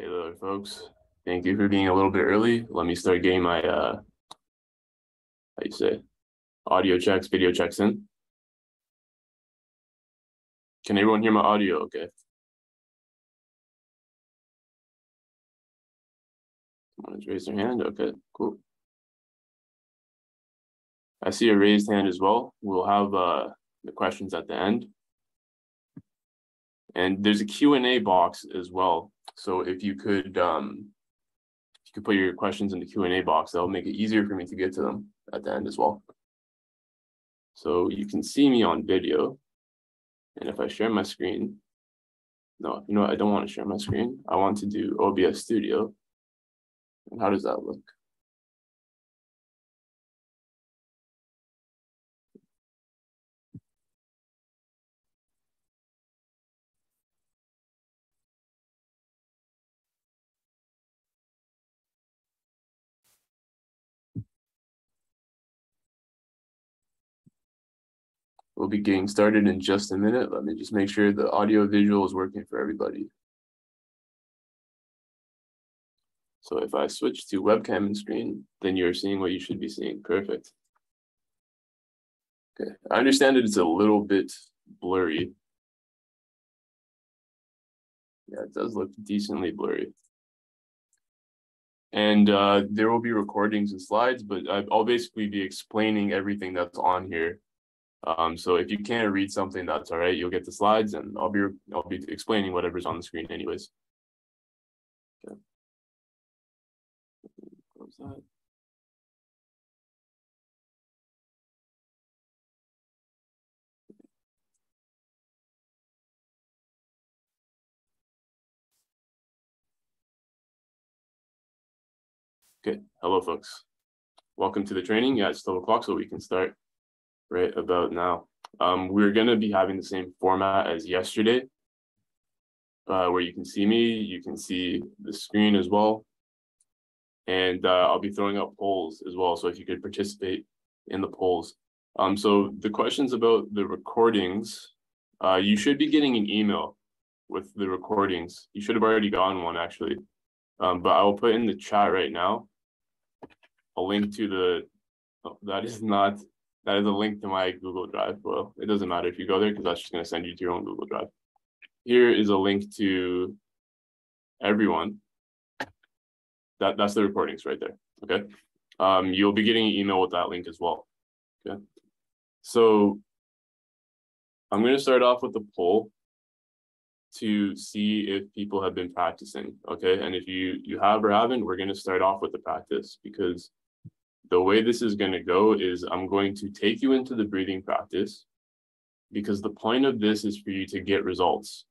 Hey there, folks. Thank you for being a little bit early. Let me start getting my, uh, how you say, audio checks, video checks in. Can everyone hear my audio okay? Someone's raised their hand. Okay, cool. I see a raised hand as well. We'll have uh, the questions at the end. And there's a Q&A box as well. So if you could um, if you could put your questions in the Q&A box, that'll make it easier for me to get to them at the end as well. So you can see me on video. And if I share my screen, no, you know what? I don't want to share my screen. I want to do OBS Studio. And how does that look? We'll be getting started in just a minute. Let me just make sure the audio visual is working for everybody. So if I switch to webcam and screen, then you're seeing what you should be seeing. Perfect. Okay, I understand that it's a little bit blurry. Yeah, it does look decently blurry. And uh, there will be recordings and slides, but I'll basically be explaining everything that's on here um, so if you can't read something, that's all right. You'll get the slides and I'll be I'll be explaining whatever's on the screen anyways. Okay. Close that. Okay, hello folks. Welcome to the training. Yeah, it's 12 o'clock, so we can start right about now. Um, we're going to be having the same format as yesterday, uh, where you can see me, you can see the screen as well. And uh, I'll be throwing up polls as well. So if you could participate in the polls. Um, so the questions about the recordings, uh, you should be getting an email with the recordings. You should have already gotten one actually. Um, but I will put in the chat right now a link to the, oh, that is not that is a link to my Google Drive. Well, it doesn't matter if you go there because that's just going to send you to your own Google Drive. Here is a link to everyone. That, that's the recordings right there. Okay. Um, you'll be getting an email with that link as well. Okay. So I'm going to start off with a poll to see if people have been practicing. Okay. And if you you have or haven't, we're going to start off with the practice because the way this is going to go is I'm going to take you into the breathing practice because the point of this is for you to get results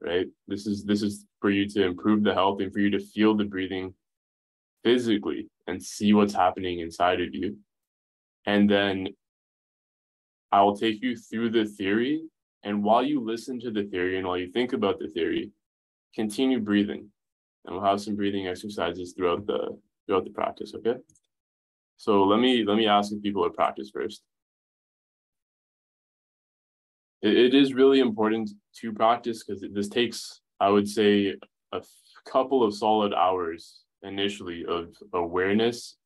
right? This is this is for you to improve the health and for you to feel the breathing physically and see what's happening inside of you. And then i will take you through the theory. And while you listen to the theory and while you think about the theory continue breathing. And we'll have some breathing exercises throughout the throughout the practice okay so let me let me ask if people are practice first. It, it is really important to practice because this takes, I would say, a couple of solid hours initially of awareness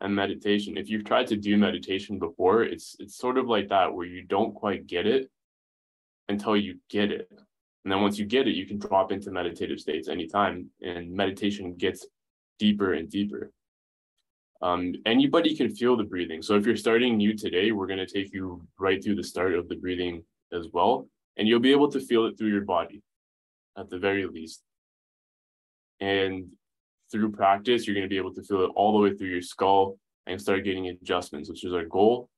and meditation. If you've tried to do meditation before, it's it's sort of like that where you don't quite get it until you get it. And then once you get it, you can drop into meditative states anytime and meditation gets deeper and deeper. Um, anybody can feel the breathing. So if you're starting new today, we're going to take you right through the start of the breathing as well. And you'll be able to feel it through your body at the very least. And through practice, you're going to be able to feel it all the way through your skull and start getting adjustments, which is our goal.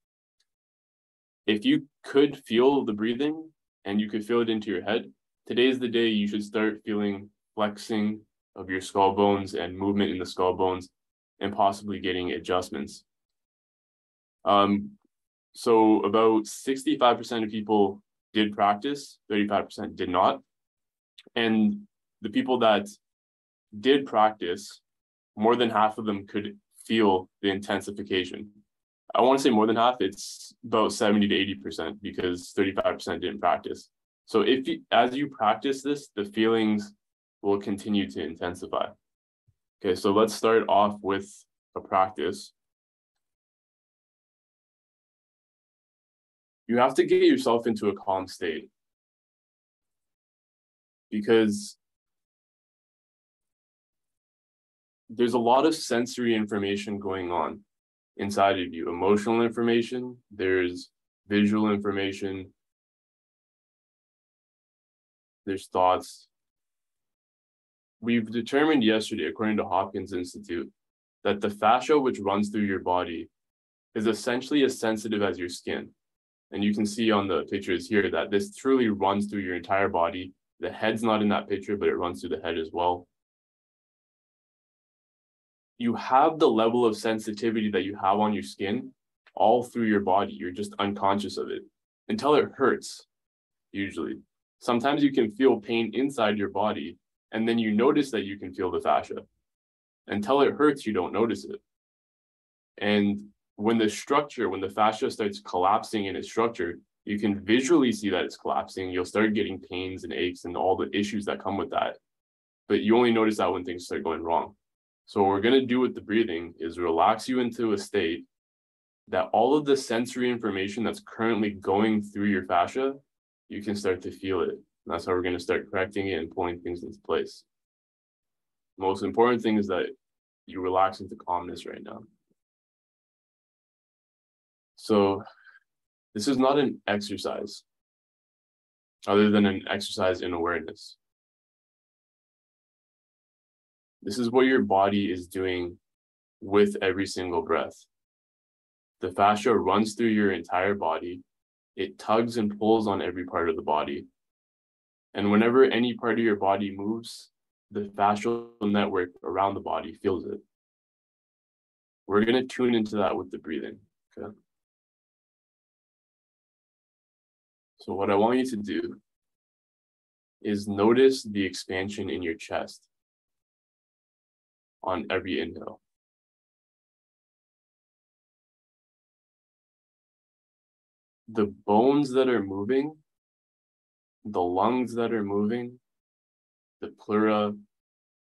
If you could feel the breathing and you could feel it into your head, today is the day you should start feeling flexing of your skull bones and movement in the skull bones and possibly getting adjustments. Um, so about 65% of people did practice, 35% did not. And the people that did practice, more than half of them could feel the intensification. I want to say more than half, it's about 70 to 80% because 35% didn't practice. So if you, as you practice this, the feelings will continue to intensify. Okay, so let's start off with a practice. You have to get yourself into a calm state because there's a lot of sensory information going on inside of you emotional information, there's visual information, there's thoughts. We've determined yesterday, according to Hopkins Institute, that the fascia which runs through your body is essentially as sensitive as your skin. And you can see on the pictures here that this truly runs through your entire body. The head's not in that picture, but it runs through the head as well you have the level of sensitivity that you have on your skin all through your body. You're just unconscious of it until it hurts, usually. Sometimes you can feel pain inside your body, and then you notice that you can feel the fascia. Until it hurts, you don't notice it. And when the structure, when the fascia starts collapsing in its structure, you can visually see that it's collapsing. You'll start getting pains and aches and all the issues that come with that. But you only notice that when things start going wrong. So what we're going to do with the breathing is relax you into a state that all of the sensory information that's currently going through your fascia, you can start to feel it. And that's how we're going to start correcting it and pulling things into place. Most important thing is that you relax into calmness right now. So this is not an exercise other than an exercise in awareness. This is what your body is doing with every single breath. The fascia runs through your entire body. It tugs and pulls on every part of the body. And whenever any part of your body moves, the fascial network around the body feels it. We're going to tune into that with the breathing. Okay. So, what I want you to do is notice the expansion in your chest on every inhale. The bones that are moving, the lungs that are moving, the pleura,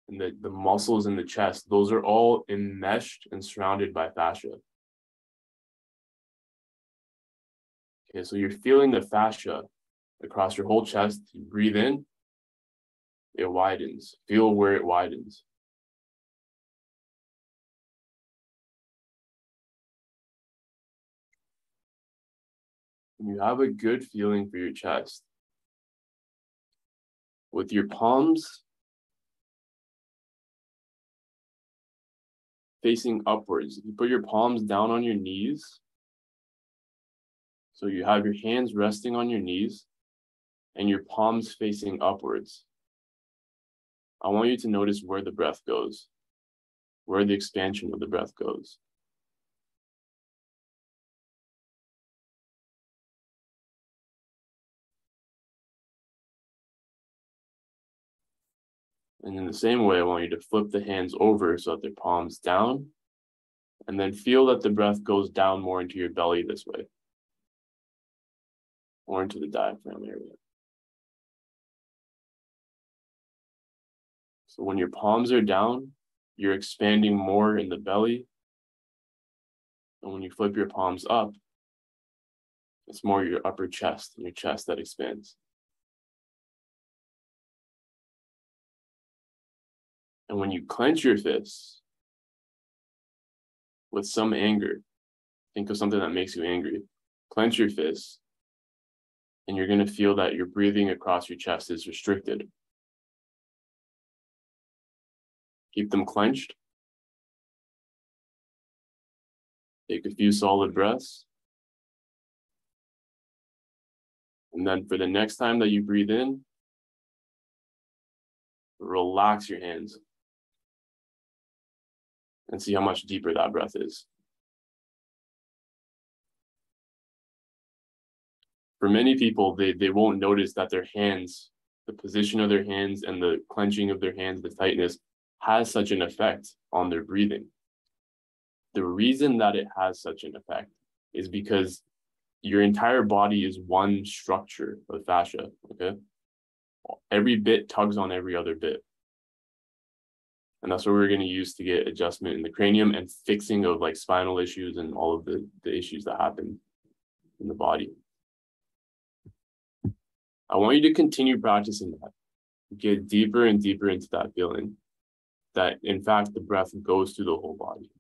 and the, the muscles in the chest, those are all enmeshed and surrounded by fascia. Okay, so you're feeling the fascia across your whole chest. You breathe in, it widens. Feel where it widens. you have a good feeling for your chest. With your palms facing upwards, you put your palms down on your knees. So you have your hands resting on your knees and your palms facing upwards. I want you to notice where the breath goes, where the expansion of the breath goes. And in the same way, I want you to flip the hands over so that they're palms down. And then feel that the breath goes down more into your belly this way, or into the diaphragm area. So when your palms are down, you're expanding more in the belly. And when you flip your palms up, it's more your upper chest and your chest that expands. And when you clench your fists with some anger, think of something that makes you angry, clench your fists, and you're going to feel that your breathing across your chest is restricted. Keep them clenched. Take a few solid breaths. And then for the next time that you breathe in, relax your hands and see how much deeper that breath is. For many people, they, they won't notice that their hands, the position of their hands and the clenching of their hands, the tightness has such an effect on their breathing. The reason that it has such an effect is because your entire body is one structure of fascia, okay? Every bit tugs on every other bit. And that's what we're going to use to get adjustment in the cranium and fixing of like spinal issues and all of the, the issues that happen in the body. I want you to continue practicing that. Get deeper and deeper into that feeling that, in fact, the breath goes through the whole body.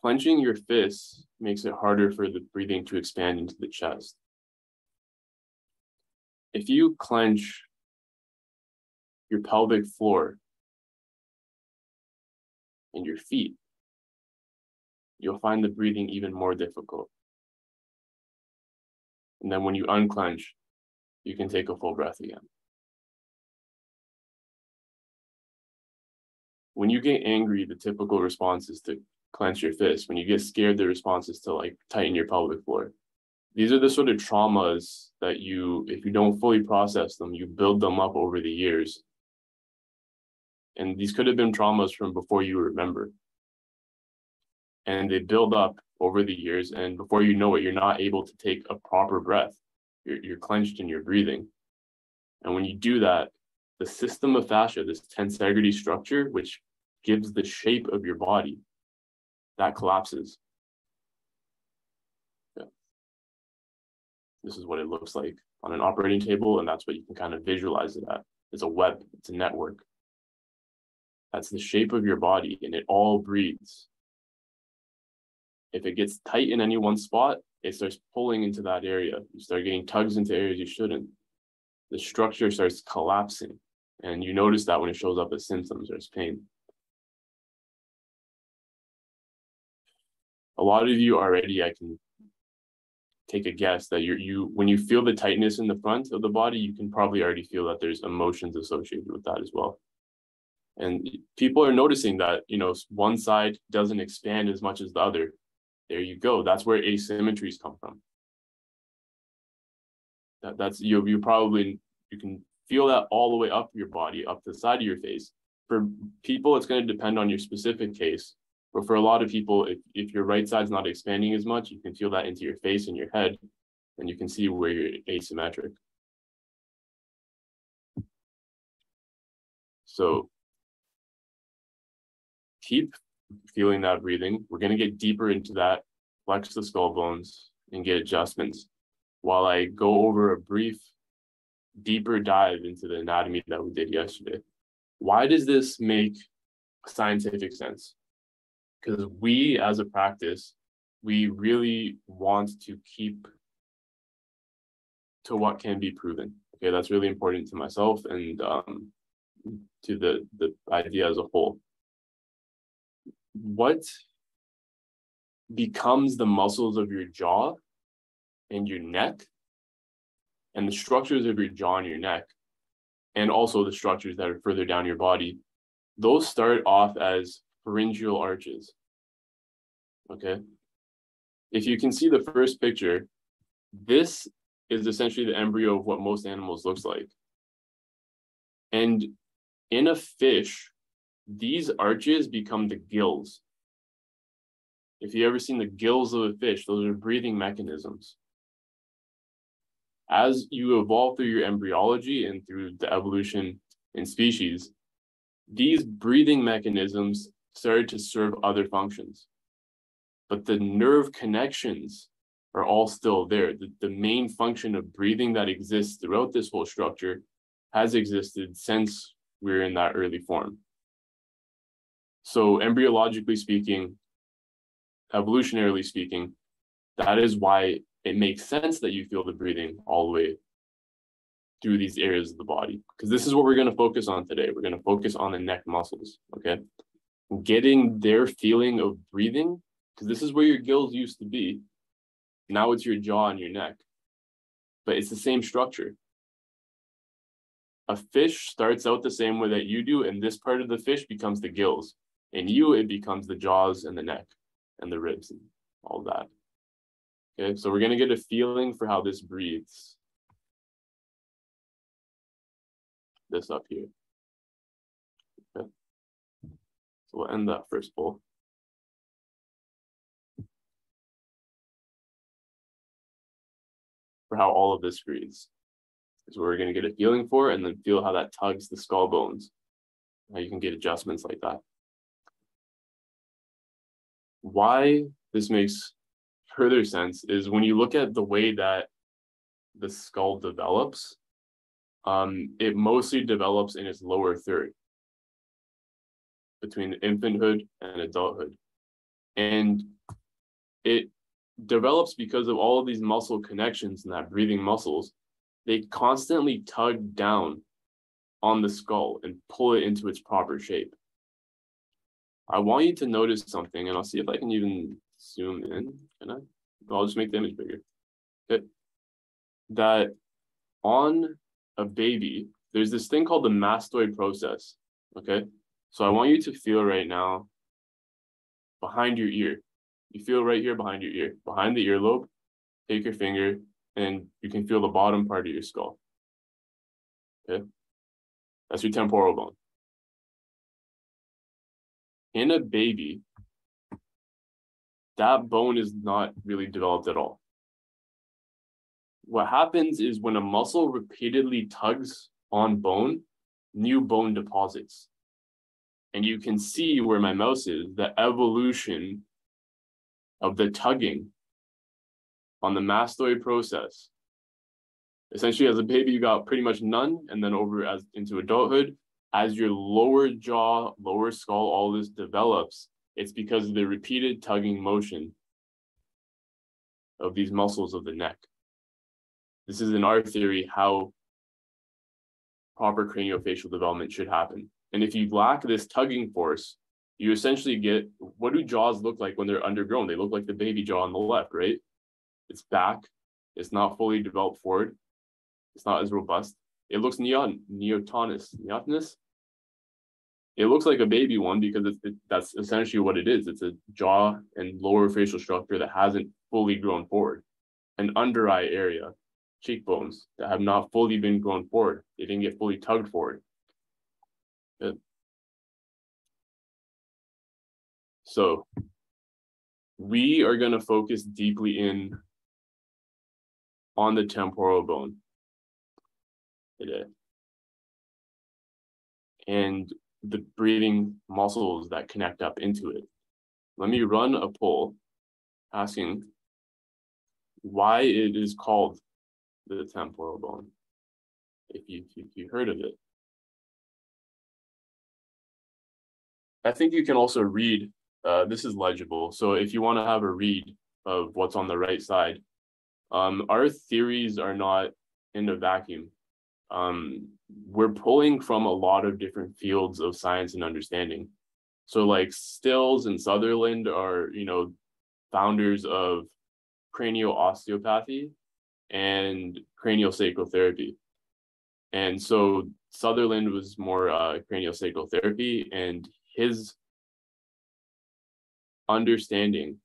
Clenching your fists makes it harder for the breathing to expand into the chest. If you clench your pelvic floor and your feet, you'll find the breathing even more difficult. And then when you unclench, you can take a full breath again. When you get angry, the typical response is to clench your fist. When you get scared, the response is to like tighten your pelvic floor. These are the sort of traumas that you, if you don't fully process them, you build them up over the years. And these could have been traumas from before you remember. And they build up over the years. And before you know it, you're not able to take a proper breath. You're, you're clenched in your breathing. And when you do that, the system of fascia, this tensegrity structure, which gives the shape of your body, that collapses. This is what it looks like on an operating table, and that's what you can kind of visualize it at. It's a web, it's a network. That's the shape of your body, and it all breathes. If it gets tight in any one spot, it starts pulling into that area. You start getting tugs into areas you shouldn't. The structure starts collapsing. And you notice that when it shows up as symptoms or as pain. a lot of you already, I can take a guess that you're you when you feel the tightness in the front of the body, you can probably already feel that there's emotions associated with that as well. And people are noticing that, you know, one side doesn't expand as much as the other. There you go. That's where asymmetries come from. That, that's you you probably you can feel that all the way up your body, up the side of your face. For people, it's going to depend on your specific case. But for a lot of people, if, if your right side's not expanding as much, you can feel that into your face and your head, and you can see where you're asymmetric. So keep feeling that breathing. We're going to get deeper into that, flex the skull bones, and get adjustments while I go over a brief, deeper dive into the anatomy that we did yesterday. Why does this make scientific sense? Because we as a practice we really want to keep to what can be proven okay? That's really important to myself and um, to the the idea as a whole. What becomes the muscles of your jaw and your neck and the structures of your jaw and your neck and also the structures that are further down your body those start off as pharyngeal arches. Okay. If you can see the first picture, this is essentially the embryo of what most animals looks like. And in a fish, these arches become the gills. If you ever seen the gills of a fish, those are breathing mechanisms. As you evolve through your embryology and through the evolution in species, these breathing mechanisms started to serve other functions. But the nerve connections are all still there. The, the main function of breathing that exists throughout this whole structure has existed since we we're in that early form. So, embryologically speaking, evolutionarily speaking, that is why it makes sense that you feel the breathing all the way through these areas of the body. Because this is what we're going to focus on today. We're going to focus on the neck muscles. Okay getting their feeling of breathing, because this is where your gills used to be. Now it's your jaw and your neck, but it's the same structure. A fish starts out the same way that you do, and this part of the fish becomes the gills. And you, it becomes the jaws and the neck and the ribs and all that. Okay, so we're going to get a feeling for how this breathes. This up here. So we'll end that first poll. For how all of this reads. is what we're going to get a feeling for, and then feel how that tugs the skull bones. Now you can get adjustments like that. Why this makes further sense is when you look at the way that the skull develops, um, it mostly develops in its lower third between infanthood and adulthood. And it develops because of all of these muscle connections and that breathing muscles. They constantly tug down on the skull and pull it into its proper shape. I want you to notice something, and I'll see if I can even zoom in. Can I? I'll just make the image bigger. Okay. That on a baby, there's this thing called the mastoid process. Okay. So I want you to feel right now behind your ear. You feel right here behind your ear, behind the earlobe. Take your finger and you can feel the bottom part of your skull. Okay. That's your temporal bone. In a baby, that bone is not really developed at all. What happens is when a muscle repeatedly tugs on bone, new bone deposits. And you can see where my mouse is, the evolution of the tugging on the mastoid process. Essentially, as a baby, you got pretty much none, and then over as into adulthood, as your lower jaw, lower skull, all this develops, it's because of the repeated tugging motion of these muscles of the neck. This is in our theory how proper craniofacial development should happen. And if you lack this tugging force, you essentially get what do jaws look like when they're undergrown? They look like the baby jaw on the left, right? It's back, it's not fully developed forward, it's not as robust. It looks neon neotenous, neotenous. It looks like a baby one because it, that's essentially what it is. It's a jaw and lower facial structure that hasn't fully grown forward. An under eye area, cheekbones that have not fully been grown forward. They didn't get fully tugged forward. So we are going to focus deeply in on the temporal bone today and the breathing muscles that connect up into it. Let me run a poll asking why it is called the temporal bone, if you, if you heard of it. I think you can also read, uh, this is legible. So if you want to have a read of what's on the right side, um, our theories are not in a vacuum. Um, we're pulling from a lot of different fields of science and understanding. So like Stills and Sutherland are, you know, founders of cranial osteopathy and cranial sacral therapy. And so Sutherland was more uh, cranial sacral therapy, and his understanding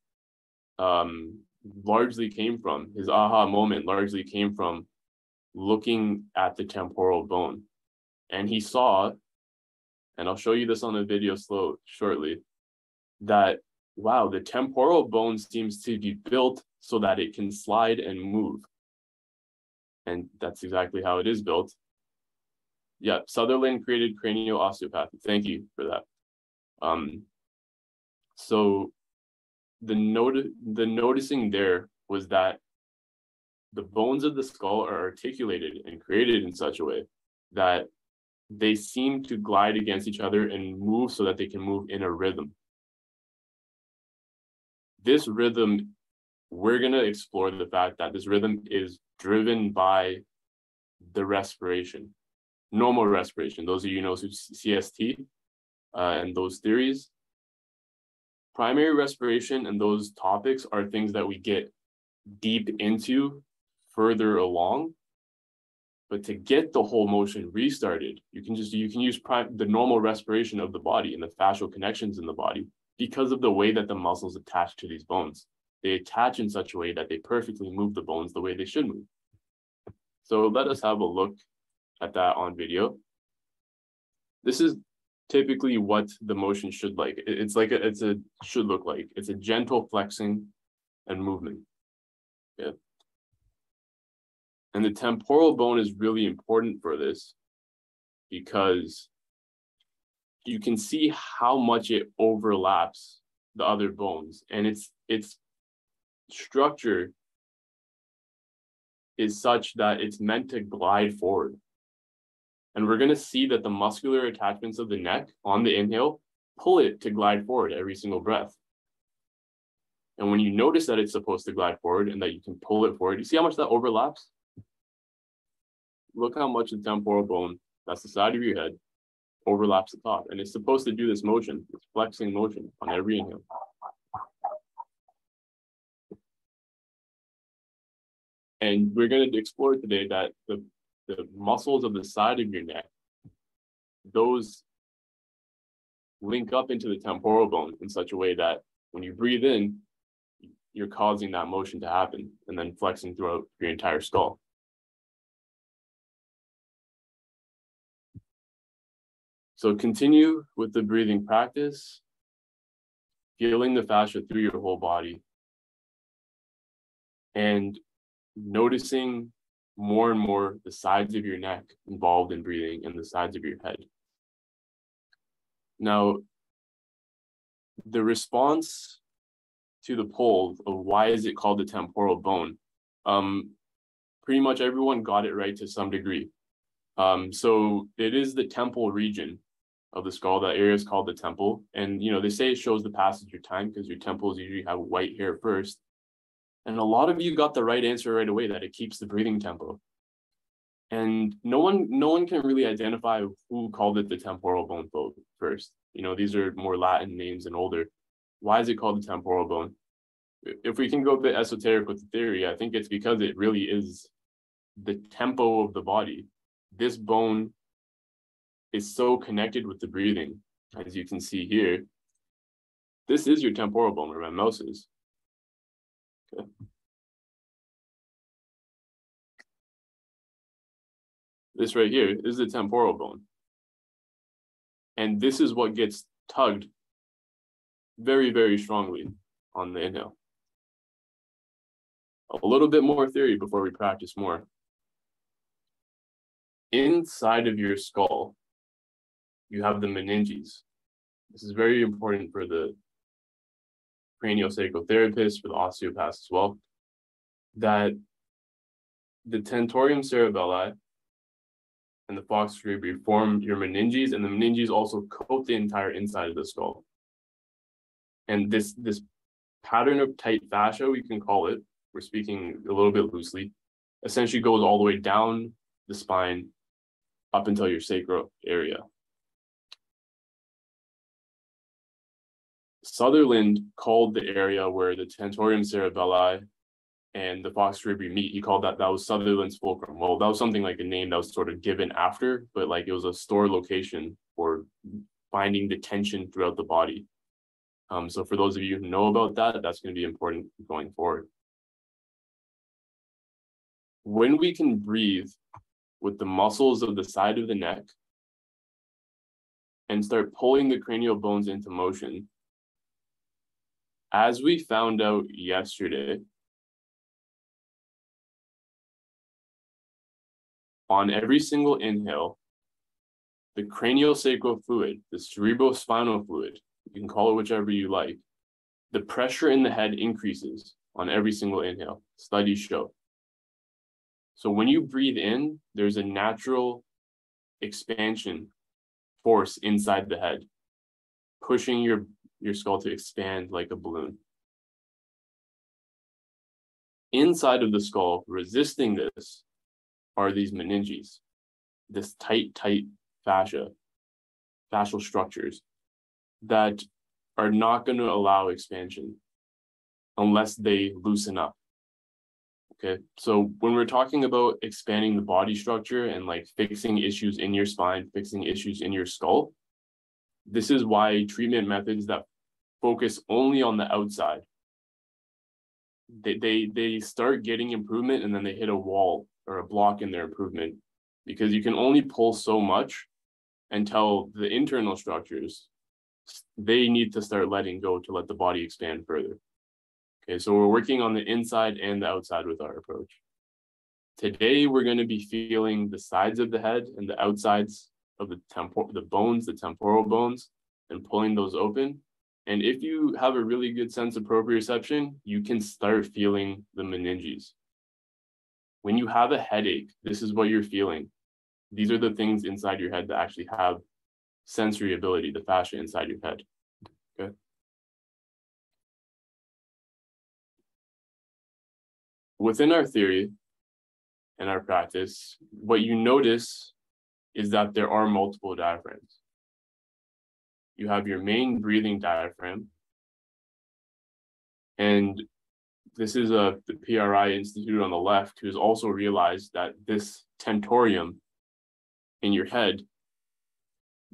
um, largely came from his aha moment largely came from looking at the temporal bone. And he saw and i'll show you this on the video slow shortly that wow the temporal bone seems to be built so that it can slide and move. And that's exactly how it is built. Yeah sutherland created cranial osteopathy thank you for that. Um, so the note the noticing there was that the bones of the skull are articulated and created in such a way that they seem to glide against each other and move so that they can move in a rhythm. This rhythm, we're going to explore the fact that this rhythm is driven by the respiration, normal respiration. Those of you know CST, uh, and those theories. Primary respiration and those topics are things that we get deep into further along. But to get the whole motion restarted, you can just you can use prime, the normal respiration of the body and the fascial connections in the body because of the way that the muscles attach to these bones. They attach in such a way that they perfectly move the bones the way they should move. So let us have a look at that on video. This is typically what the motion should like. It's like a, it's a should look like. It's a gentle flexing and movement. Yeah. And the temporal bone is really important for this because you can see how much it overlaps the other bones and its its structure is such that it's meant to glide forward. And we're going to see that the muscular attachments of the neck on the inhale pull it to glide forward every single breath. And when you notice that it's supposed to glide forward and that you can pull it forward, you see how much that overlaps? Look how much the temporal bone, that's the side of your head, overlaps the top. And it's supposed to do this motion, this flexing motion on every inhale. And we're going to explore today that the, the muscles of the side of your neck, those link up into the temporal bone in such a way that when you breathe in, you're causing that motion to happen and then flexing throughout your entire skull. So continue with the breathing practice, feeling the fascia through your whole body. And noticing more and more the sides of your neck involved in breathing and the sides of your head. Now, the response to the poll of why is it called the temporal bone, um, pretty much everyone got it right to some degree. Um, so it is the temple region of the skull. That area is called the temple, and you know they say it shows the passage of time because your temples usually have white hair first, and a lot of you got the right answer right away that it keeps the breathing tempo. And no one no one can really identify who called it the temporal bone first. You know, these are more Latin names and older. Why is it called the temporal bone? If we can go a bit esoteric with the theory, I think it's because it really is the tempo of the body. This bone is so connected with the breathing, as you can see here. This is your temporal bone where my. This right here is the temporal bone. And this is what gets tugged very, very strongly on the inhale. A little bit more theory before we practice more. Inside of your skull, you have the meninges. This is very important for the craniosacral therapist, for the osteopaths as well, that the tentorium cerebelli and the falx cerebri form your meninges, and the meninges also coat the entire inside of the skull. And this this pattern of tight fascia, we can call it, we're speaking a little bit loosely, essentially goes all the way down the spine up until your sacral area. Sutherland called the area where the tentorium cerebelli and the falx cerebri meet. He called that that was Sutherland's fulcrum. Well, that was something like a name that was sort of given after, but like it was a store location for finding the tension throughout the body. Um, so for those of you who know about that, that's going to be important going forward. When we can breathe with the muscles of the side of the neck and start pulling the cranial bones into motion, as we found out yesterday, on every single inhale, the craniosacral fluid, the cerebrospinal fluid, you can call it whichever you like, the pressure in the head increases on every single inhale. Studies show. So when you breathe in, there's a natural expansion force inside the head, pushing your, your skull to expand like a balloon. Inside of the skull, resisting this, are these meninges, this tight, tight fascia, fascial structures that are not going to allow expansion unless they loosen up. Okay, so when we're talking about expanding the body structure and like fixing issues in your spine, fixing issues in your skull, this is why treatment methods that focus only on the outside. They, they they start getting improvement and then they hit a wall or a block in their improvement because you can only pull so much until the internal structures they need to start letting go to let the body expand further. Okay so we're working on the inside and the outside with our approach. Today, we're going to be feeling the sides of the head and the outsides of the temporal, the bones, the temporal bones, and pulling those open. And if you have a really good sense of proprioception, you can start feeling the meninges. When you have a headache, this is what you're feeling. These are the things inside your head that actually have sensory ability, the fascia inside your head. Okay. Within our theory and our practice, what you notice is that there are multiple diaphragms. You have your main breathing diaphragm, and this is a the PRI Institute on the left who has also realized that this tentorium in your head,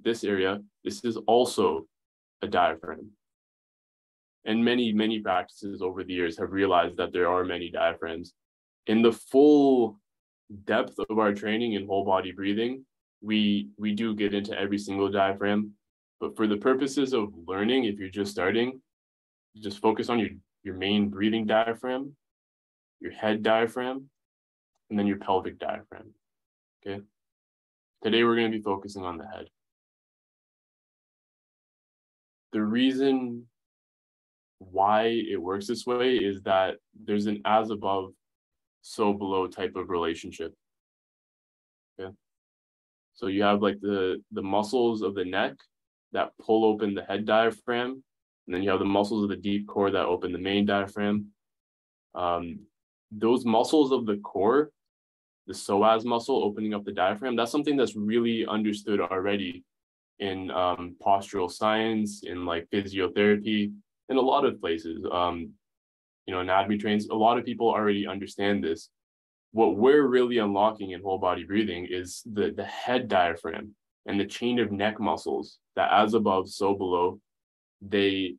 this area, this is also a diaphragm. And many, many practices over the years have realized that there are many diaphragms. In the full depth of our training in whole body breathing, we we do get into every single diaphragm. But for the purposes of learning, if you're just starting, just focus on your, your main breathing diaphragm, your head diaphragm, and then your pelvic diaphragm. Okay. Today we're going to be focusing on the head. The reason why it works this way is that there's an as above, so below type of relationship. Okay. So you have like the, the muscles of the neck that pull open the head diaphragm, and then you have the muscles of the deep core that open the main diaphragm. Um, those muscles of the core, the psoas muscle opening up the diaphragm, that's something that's really understood already in um, postural science, in like physiotherapy, in a lot of places. Um, you know, anatomy trains, a lot of people already understand this. What we're really unlocking in whole body breathing is the, the head diaphragm and the chain of neck muscles that as above, so below, they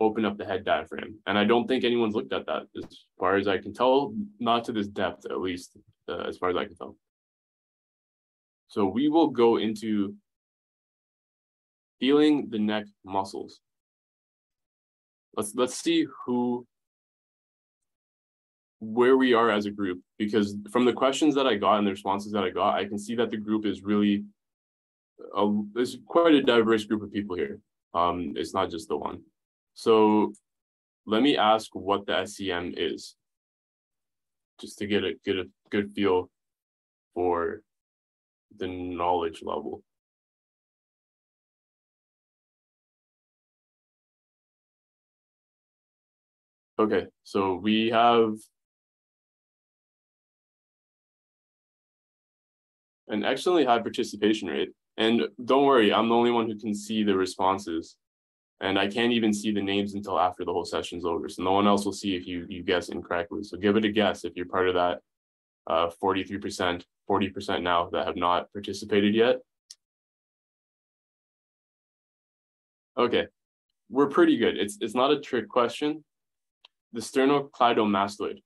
open up the head diaphragm. And I don't think anyone's looked at that as far as I can tell, not to this depth, at least, uh, as far as I can tell. So we will go into feeling the neck muscles. Let's let's see who where we are as a group because from the questions that I got and the responses that I got, I can see that the group is really a, there's quite a diverse group of people here. Um, it's not just the one. So let me ask what the SCM is, just to get a get a good feel for the knowledge level. Okay, so we have an excellently high participation rate. And don't worry, I'm the only one who can see the responses. And I can't even see the names until after the whole session's over. So no one else will see if you, you guess incorrectly. So give it a guess if you're part of that uh, 43%, 40% now that have not participated yet. Okay, we're pretty good. It's, it's not a trick question. The sternocleidomastoid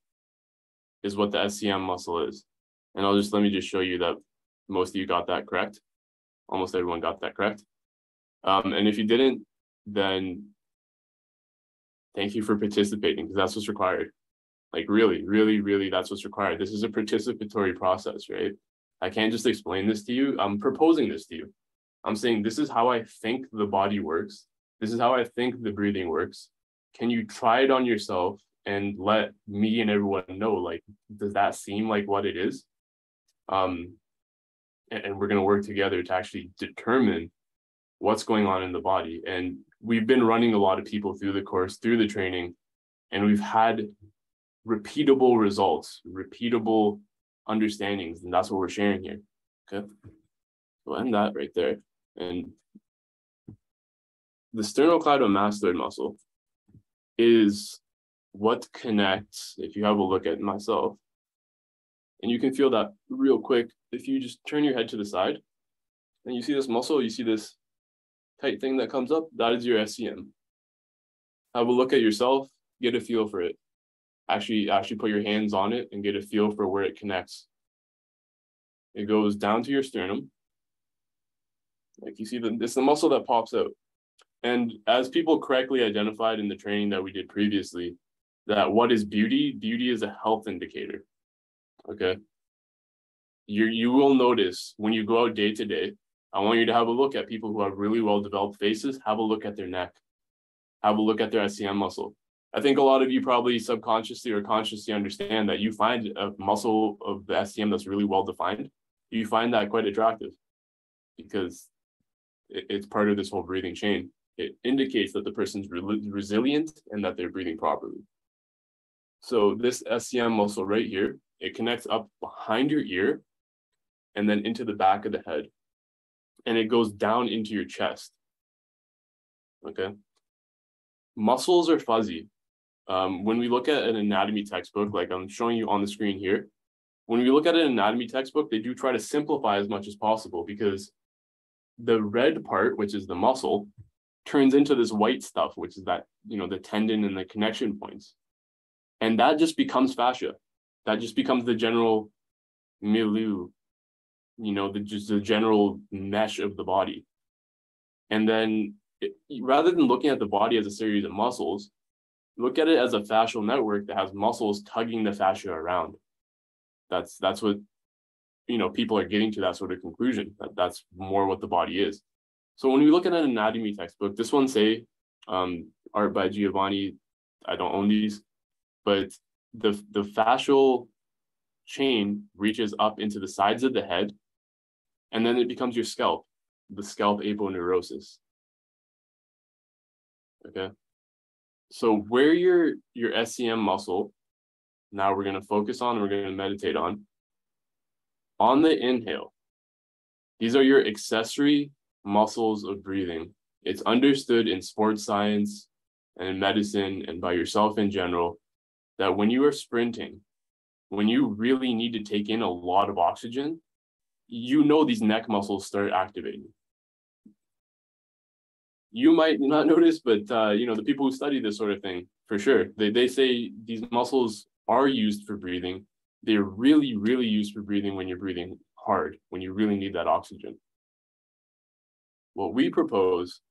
is what the SCM muscle is. And I'll just, let me just show you that most of you got that correct almost everyone got that correct. Um, and if you didn't, then thank you for participating because that's what's required. Like really, really, really, that's what's required. This is a participatory process, right? I can't just explain this to you. I'm proposing this to you. I'm saying this is how I think the body works. This is how I think the breathing works. Can you try it on yourself and let me and everyone know, like, does that seem like what it is? Um, and we're going to work together to actually determine what's going on in the body. And we've been running a lot of people through the course, through the training, and we've had repeatable results, repeatable understandings, and that's what we're sharing here. Okay. We'll end that right there. And the sternocleidomastoid muscle is what connects, if you have a look at myself, and you can feel that real quick if you just turn your head to the side and you see this muscle, you see this tight thing that comes up, that is your SCM. Have a look at yourself, get a feel for it. Actually, actually put your hands on it and get a feel for where it connects. It goes down to your sternum. Like you see, the, it's the muscle that pops out. And as people correctly identified in the training that we did previously, that what is beauty? Beauty is a health indicator Okay. You you will notice when you go out day to day, I want you to have a look at people who have really well developed faces, have a look at their neck, have a look at their SCM muscle. I think a lot of you probably subconsciously or consciously understand that you find a muscle of the SCM that's really well defined. You find that quite attractive because it's part of this whole breathing chain. It indicates that the person's re- resilient and that they're breathing properly. So this SCM muscle right here, it connects up behind your ear and then into the back of the head. And it goes down into your chest. Okay. Muscles are fuzzy. Um, when we look at an anatomy textbook, like I'm showing you on the screen here, when we look at an anatomy textbook, they do try to simplify as much as possible because the red part, which is the muscle, turns into this white stuff, which is that, you know, the tendon and the connection points. And that just becomes fascia. That just becomes the general milieu, you know, the just the general mesh of the body. And then it, rather than looking at the body as a series of muscles, look at it as a fascial network that has muscles tugging the fascia around. That's that's what you know people are getting to that sort of conclusion that that's more what the body is. So when we look at an anatomy textbook, this one say um, art by Giovanni. I don't own these, but the the fascial chain reaches up into the sides of the head, and then it becomes your scalp, the scalp aponeurosis. Okay. So where your your SCM muscle, now we're gonna focus on, we're gonna meditate on. On the inhale, these are your accessory muscles of breathing. It's understood in sports science and in medicine and by yourself in general that when you are sprinting, when you really need to take in a lot of oxygen, you know these neck muscles start activating. You might not notice, but uh, you know the people who study this sort of thing for sure. They they say these muscles are used for breathing. They're really really used for breathing when you're breathing hard, when you really need that oxygen. What we propose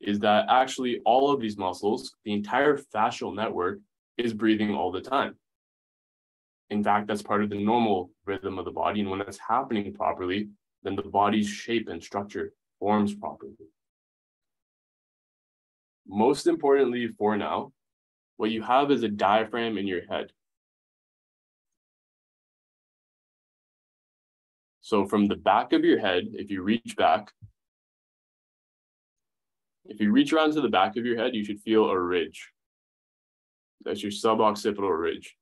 is that actually all of these muscles, the entire fascial network, is breathing all the time. In fact, that's part of the normal rhythm of the body. And when that's happening properly, then the body's shape and structure forms properly. Most importantly for now, what you have is a diaphragm in your head. So from the back of your head, if you reach back, if you reach around to the back of your head, you should feel a ridge. That's your suboccipital ridge.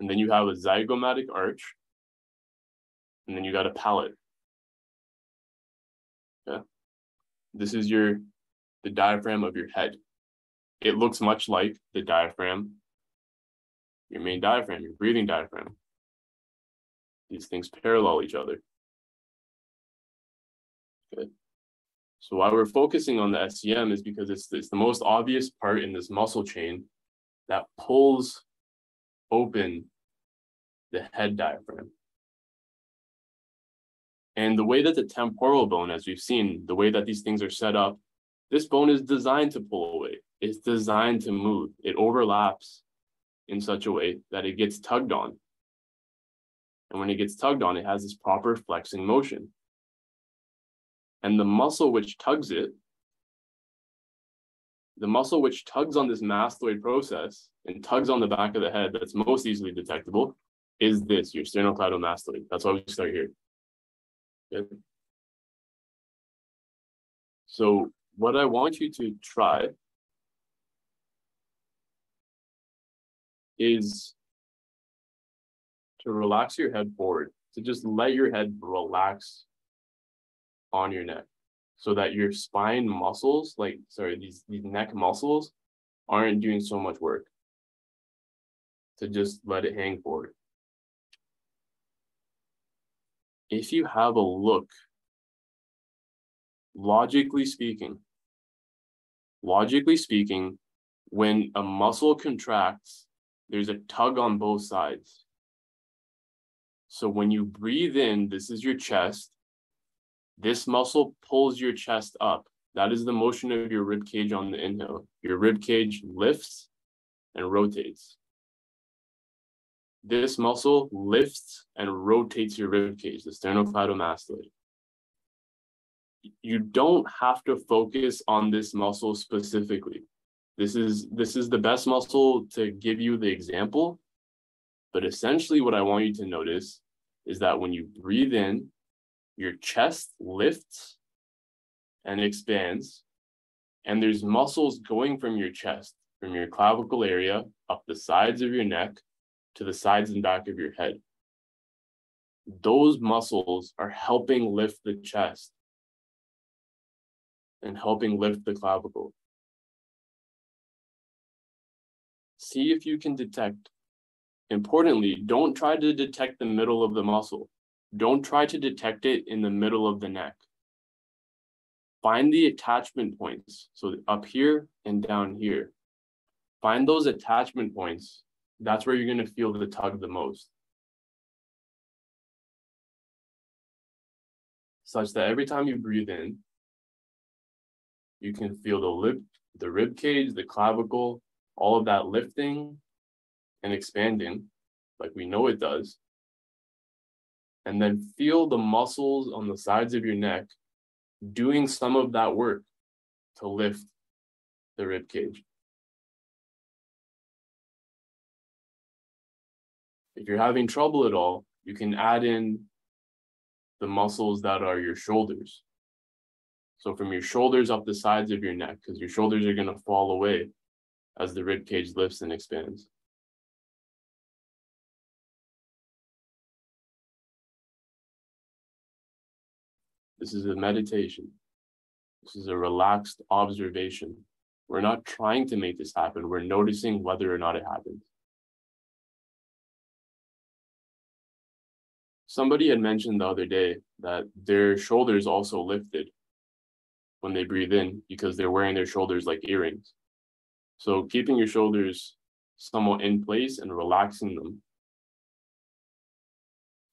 And then you have a zygomatic arch. And then you got a palate. Yeah. This is your the diaphragm of your head. It looks much like the diaphragm, your main diaphragm, your breathing diaphragm. These things parallel each other. Okay. So why we're focusing on the SCM is because it's, it's the most obvious part in this muscle chain that pulls open the head diaphragm. And the way that the temporal bone, as we've seen, the way that these things are set up, this bone is designed to pull away. It's designed to move. It overlaps in such a way that it gets tugged on. And when it gets tugged on, it has this proper flexing motion. And the muscle which tugs it, the muscle which tugs on this mastoid process and tugs on the back of the head that's most easily detectable is this, your sternocleidomastoid. That's why we start here. Okay. So what I want you to try is to relax your head forward, to just let your head relax on your neck so that your spine muscles, like, sorry, these, these neck muscles aren't doing so much work to just let it hang forward. If you have a look, logically speaking, logically speaking, when a muscle contracts, there's a tug on both sides. So when you breathe in, this is your chest. This muscle pulls your chest up. That is the motion of your rib cage on the inhale. Your rib cage lifts and rotates. this muscle lifts and rotates your rib cage, the sternocleidomastoid. You don't have to focus on this muscle specifically. This is this is the best muscle to give you the example. But essentially what I want you to notice is that when you breathe in, your chest lifts and expands and there's muscles going from your chest, from your clavicle area up the sides of your neck to the sides and back of your head. Those muscles are helping lift the chest and helping lift the clavicle. See if you can detect. Importantly, don't try to detect the middle of the muscle. Don't try to detect it in the middle of the neck. Find the attachment points. So up here and down here. Find those attachment points. That's where you're going to feel the tug the most. Such that every time you breathe in, you can feel the lip, the rib cage, the clavicle, all of that lifting and expanding like we know it does. And then feel the muscles on the sides of your neck doing some of that work to lift the rib cage. If you're having trouble at all, you can add in the muscles that are your shoulders. So from your shoulders up the sides of your neck, because your shoulders are going to fall away as the rib cage lifts and expands. This is a meditation. This is a relaxed observation. We're not trying to make this happen. We're noticing whether or not it happens. Somebody had mentioned the other day that their shoulders also lifted when they breathe in because they're wearing their shoulders like earrings. So keeping your shoulders somewhat in place and relaxing them.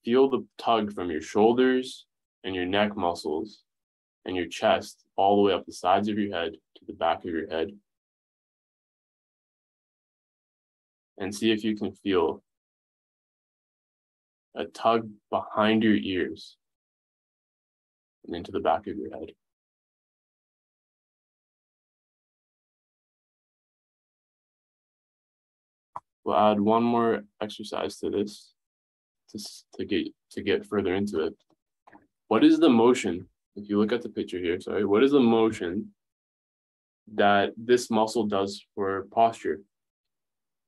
Feel the tug from your shoulders and your neck muscles and your chest all the way up the sides of your head to the back of your head. And see if you can feel a tug behind your ears and into the back of your head. We'll add one more exercise to this to, to get to get further into it what is the motion? If you look at the picture here, sorry, what is the motion that this muscle does for posture?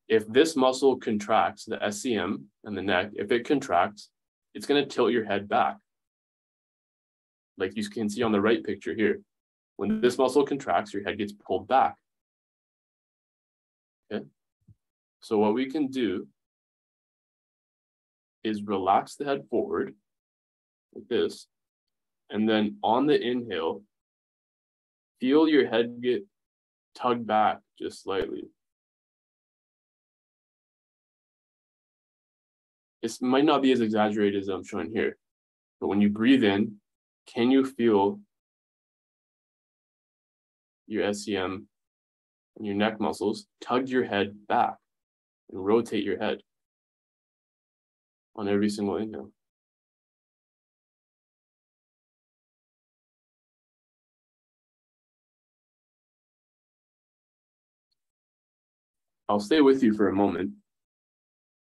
If this muscle contracts, the SCM and the neck, if it contracts, it's going to tilt your head back. Like you can see on the right picture here. When this muscle contracts, your head gets pulled back. Okay. So what we can do is relax the head forward like this. And then on the inhale, feel your head get tugged back just slightly. It might not be as exaggerated as I'm showing here, but when you breathe in, can you feel your SCM and your neck muscles tug your head back and rotate your head on every single inhale? I'll stay with you for a moment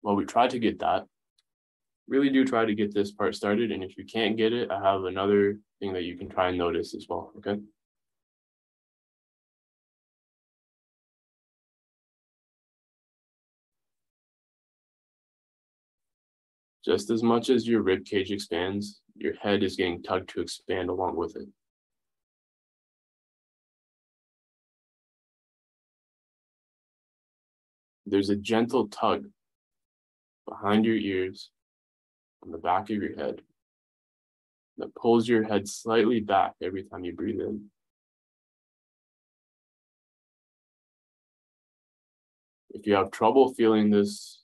while we try to get that. Really do try to get this part started. And if you can't get it, I have another thing that you can try and notice as well. Okay. Just as much as your rib cage expands, your head is getting tugged to expand along with it. There's a gentle tug behind your ears on the back of your head that pulls your head slightly back every time you breathe in. If you have trouble feeling this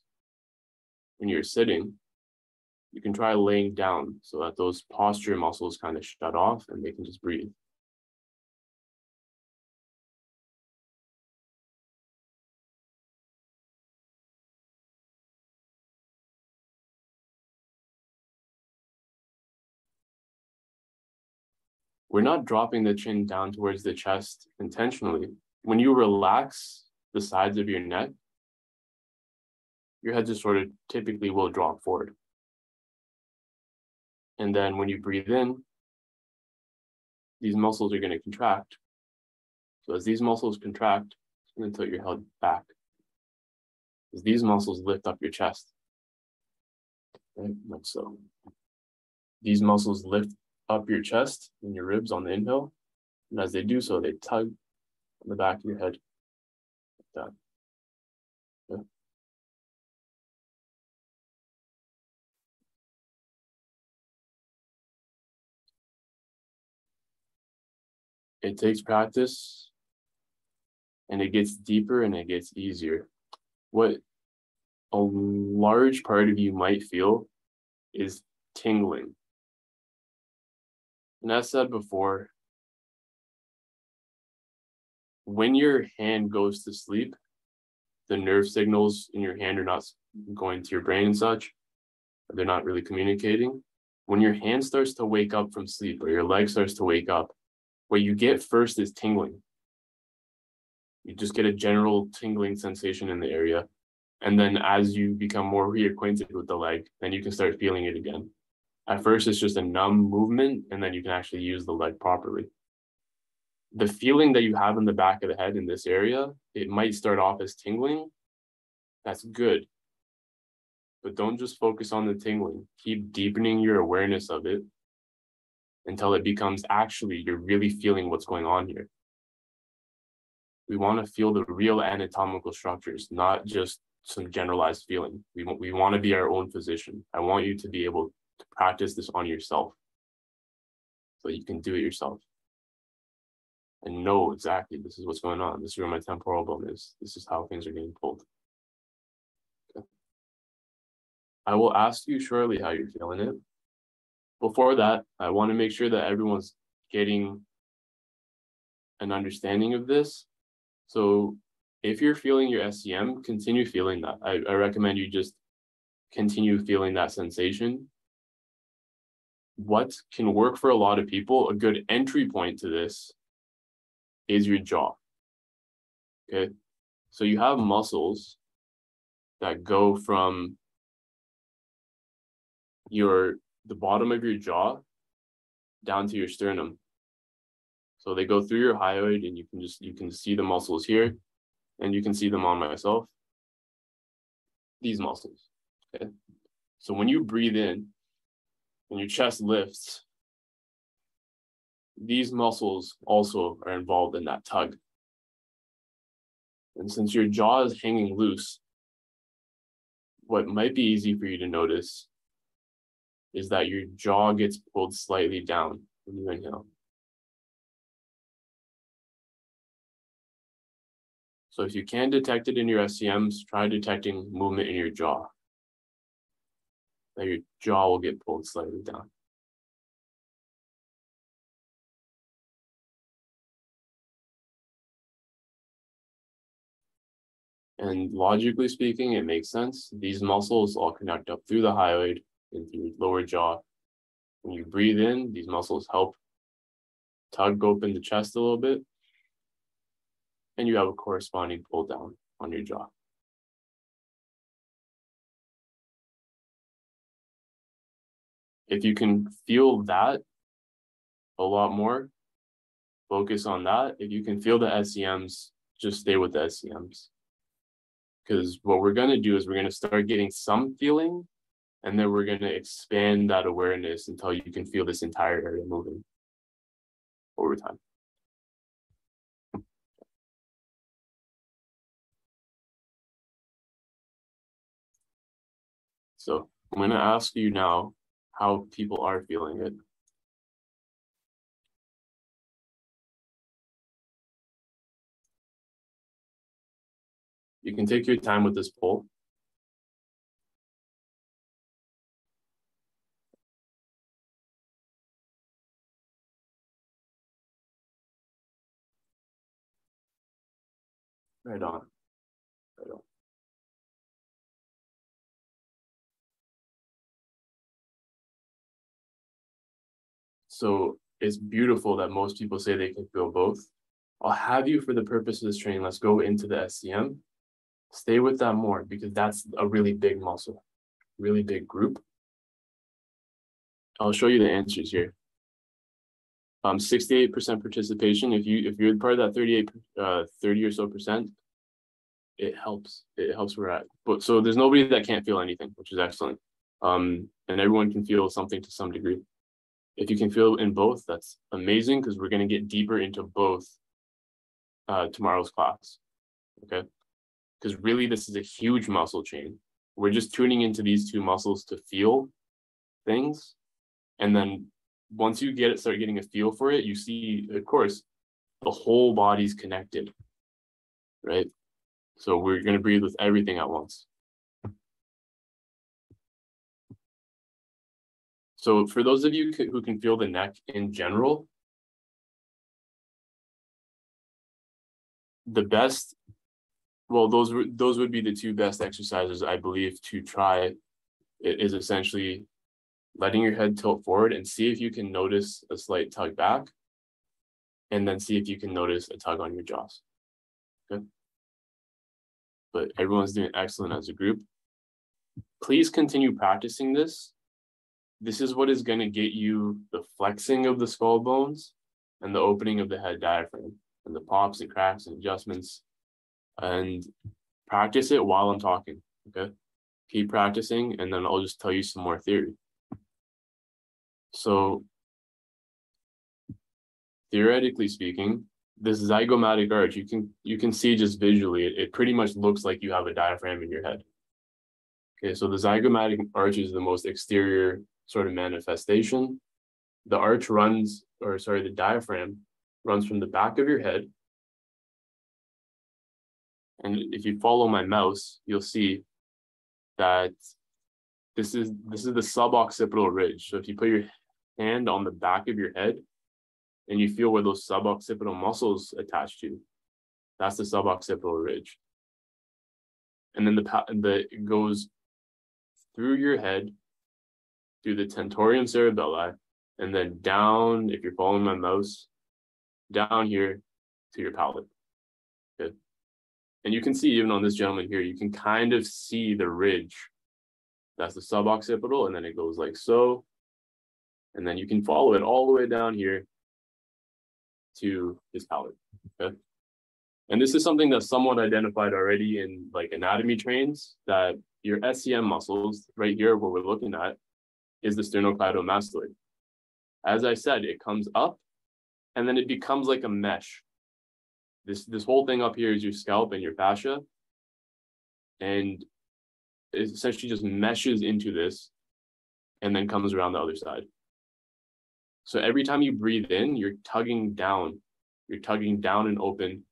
when you're sitting, you can try laying down so that those posture muscles kind of shut off and they can just breathe. We're not dropping the chin down towards the chest intentionally. When you relax the sides of your neck, your head just sort of typically will drop forward. And then when you breathe in, these muscles are going to contract. So as these muscles contract, it's going to tilt your head back. As these muscles lift up your chest. right? like so. These muscles lift up your chest and your ribs on the inhale. And as they do so, they tug on the back of your head like that. It takes practice and it gets deeper and it gets easier. What a large part of you might feel is tingling. And as said before, when your hand goes to sleep, the nerve signals in your hand are not going to your brain and such. They're not really communicating. When your hand starts to wake up from sleep or your leg starts to wake up, what you get first is tingling. You just get a general tingling sensation in the area. And then as you become more reacquainted with the leg, then you can start feeling it again. At first, it's just a numb movement, and then you can actually use the leg properly. The feeling that you have in the back of the head in this area, it might start off as tingling. That's good. But don't just focus on the tingling. Keep deepening your awareness of it until it becomes actually you're really feeling what's going on here. We want to feel the real anatomical structures, not just some generalized feeling. We want, we want to be our own physician. I want you to be able practice this on yourself so you can do it yourself and know exactly this is what's going on. This is where my temporal bone is. This is how things are getting pulled. Okay. I will ask you shortly how you're feeling it. Before that, I want to make sure that everyone's getting an understanding of this. So if you're feeling your SCM, continue feeling that. I, I recommend you just continue feeling that sensation. What can work for a lot of people, a good entry point to this is your jaw. Okay. So you have muscles that go from your the bottom of your jaw down to your sternum. So they go through your hyoid and you can just you can see the muscles here and you can see them on myself. These muscles. Okay. So when you breathe in your chest lifts, these muscles also are involved in that tug. And since your jaw is hanging loose, what might be easy for you to notice is that your jaw gets pulled slightly down when you inhale. So if you can detect it in your SCMs, try detecting movement in your jaw. That your jaw will get pulled slightly down. And logically speaking, it makes sense. These muscles all connect up through the hyoid and through your lower jaw. When you breathe in, these muscles help tug open the chest a little bit and you have a corresponding pull down on your jaw. If you can feel that a lot more, focus on that. If you can feel the SCMs, just stay with the SCMs. Because what we're going to do is we're going to start getting some feeling, and then we're going to expand that awareness until you can feel this entire area moving over time. So I'm going to ask you now how people are feeling it. You can take your time with this poll. Right on. So it's beautiful that most people say they can feel both. I'll have you for the purpose of this training. Let's go into the SCM. Stay with that more because that's a really big muscle, really big group. I'll show you the answers here. Um, 68% participation. If you if you're part of that 38, uh, 30 or so percent, it helps. It helps where we're at. But so there's nobody that can't feel anything, which is excellent. Um, and everyone can feel something to some degree. If you can feel in both, that's amazing because we're going to get deeper into both uh, tomorrow's class. Okay. Because really, this is a huge muscle chain. We're just tuning into these two muscles to feel things. And then once you get it, start getting a feel for it, you see, of course, the whole body's connected. Right. So we're going to breathe with everything at once. So for those of you who can feel the neck in general, the best, well, those those would be the two best exercises I believe to try. It is essentially letting your head tilt forward and see if you can notice a slight tug back, and then see if you can notice a tug on your jaws. Okay. But everyone's doing excellent as a group. Please continue practicing this this is what is going to get you the flexing of the skull bones and the opening of the head diaphragm and the pops and cracks and adjustments. And practice it while I'm talking. Okay. Keep practicing, and then I'll just tell you some more theory. So, theoretically speaking, this zygomatic arch, you can you can see just visually, it, it pretty much looks like you have a diaphragm in your head. Okay, so the zygomatic arch is the most exterior sort of manifestation. The arch runs, or sorry, the diaphragm runs from the back of your head. And if you follow my mouse, you'll see that this is this is the suboccipital ridge. So if you put your hand on the back of your head and you feel where those suboccipital muscles attach to, that's the suboccipital ridge. And then the the it goes through your head through the tentorium cerebelli, and then down, if you're following my mouse, down here to your palate. Good. And you can see even on this gentleman here, you can kind of see the ridge. That's the suboccipital, and then it goes like so. And then you can follow it all the way down here to his palate. Okay. And this is something that's somewhat identified already in like anatomy trains that your SCM muscles right here, what we're looking at, is the sternocleidomastoid. As I said, it comes up and then it becomes like a mesh. This, this whole thing up here is your scalp and your fascia. And it essentially just meshes into this and then comes around the other side. So every time you breathe in, you're tugging down. You're tugging down and open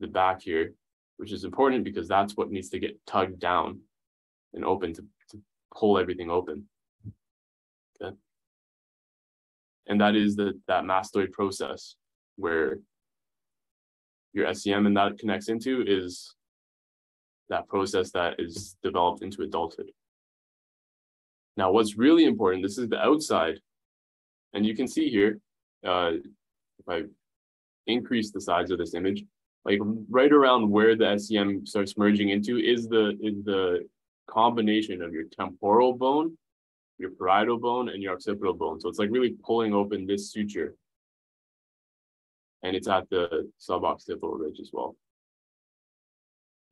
the back here, which is important because that's what needs to get tugged down and open to, to pull everything open. And that is the that mastoid process where your SCM and that connects into is that process that is developed into adulthood. Now, what's really important, this is the outside, and you can see here, uh, if I increase the size of this image, like right around where the SCM starts merging into is the is the combination of your temporal bone your parietal bone and your occipital bone. So it's like really pulling open this suture. And it's at the suboccipital ridge as well.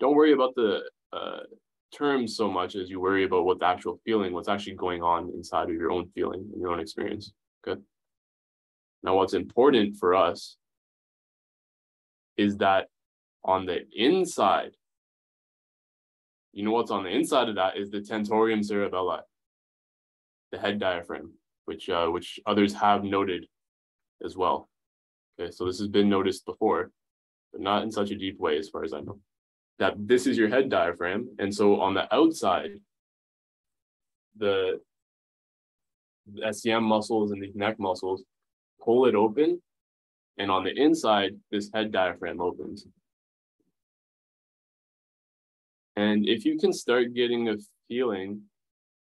Don't worry about the uh, terms so much as you worry about what the actual feeling, what's actually going on inside of your own feeling and your own experience. Okay. Now, what's important for us is that on the inside, you know what's on the inside of that is the tentorium cerebelli the head diaphragm, which uh, which others have noted as well. Okay, so this has been noticed before, but not in such a deep way as far as I know. That this is your head diaphragm, and so on the outside, the, the SCM muscles and these neck muscles pull it open, and on the inside, this head diaphragm opens. And if you can start getting a feeling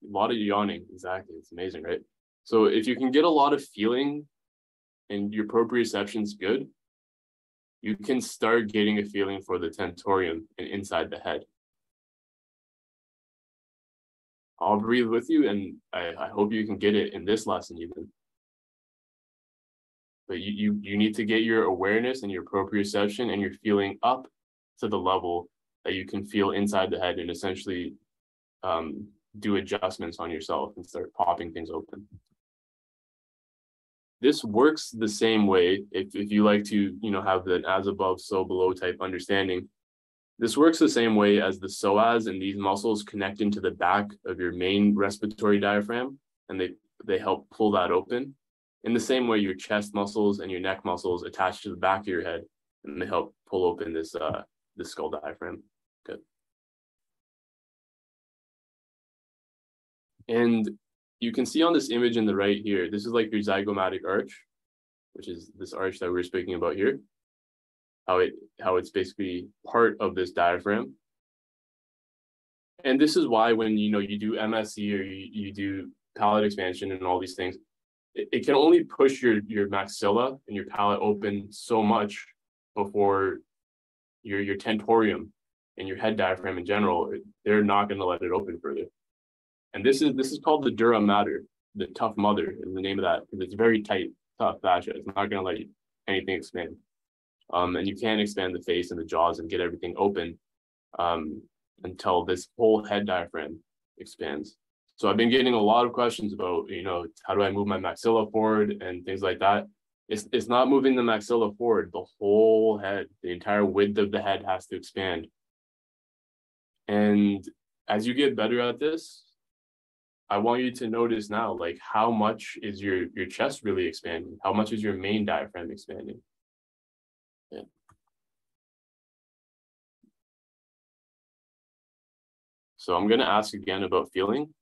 a lot of yawning exactly it's amazing right so if you can get a lot of feeling and your proprioception is good, you can start getting a feeling for the tentorium and inside the head. I'll breathe with you, and I, I hope you can get it in this lesson even. But you, you you need to get your awareness and your proprioception and your feeling up to the level that you can feel inside the head and essentially um, do adjustments on yourself and start popping things open. This works the same way if, if you like to, you know, have the as above, so below type understanding. This works the same way as the psoas and these muscles connect into the back of your main respiratory diaphragm and they, they help pull that open. In the same way, your chest muscles and your neck muscles attach to the back of your head and they help pull open this, uh, this skull diaphragm. Good. And you can see on this image in the right here, this is like your zygomatic arch, which is this arch that we are speaking about here, how it how it's basically part of this diaphragm. And this is why when you know you do MSE or you, you do palate expansion and all these things, it, it can only push your your maxilla and your palate open so much before your your tentorium and your head diaphragm in general, they're not going to let it open further. And this is this is called the dura mater, the tough mother is the name of that because it's very tight, tough fascia. It's not going to let you, anything expand. Um, and you can expand the face and the jaws and get everything open um, until this whole head diaphragm expands. So I've been getting a lot of questions about, you know, how do I move my maxilla forward and things like that. It's, it's not moving the maxilla forward. The whole head, the entire width of the head has to expand. And as you get better at this, I want you to notice now, like how much is your your chest really expanding? How much is your main diaphragm expanding? Yeah. So I'm gonna ask again about feeling.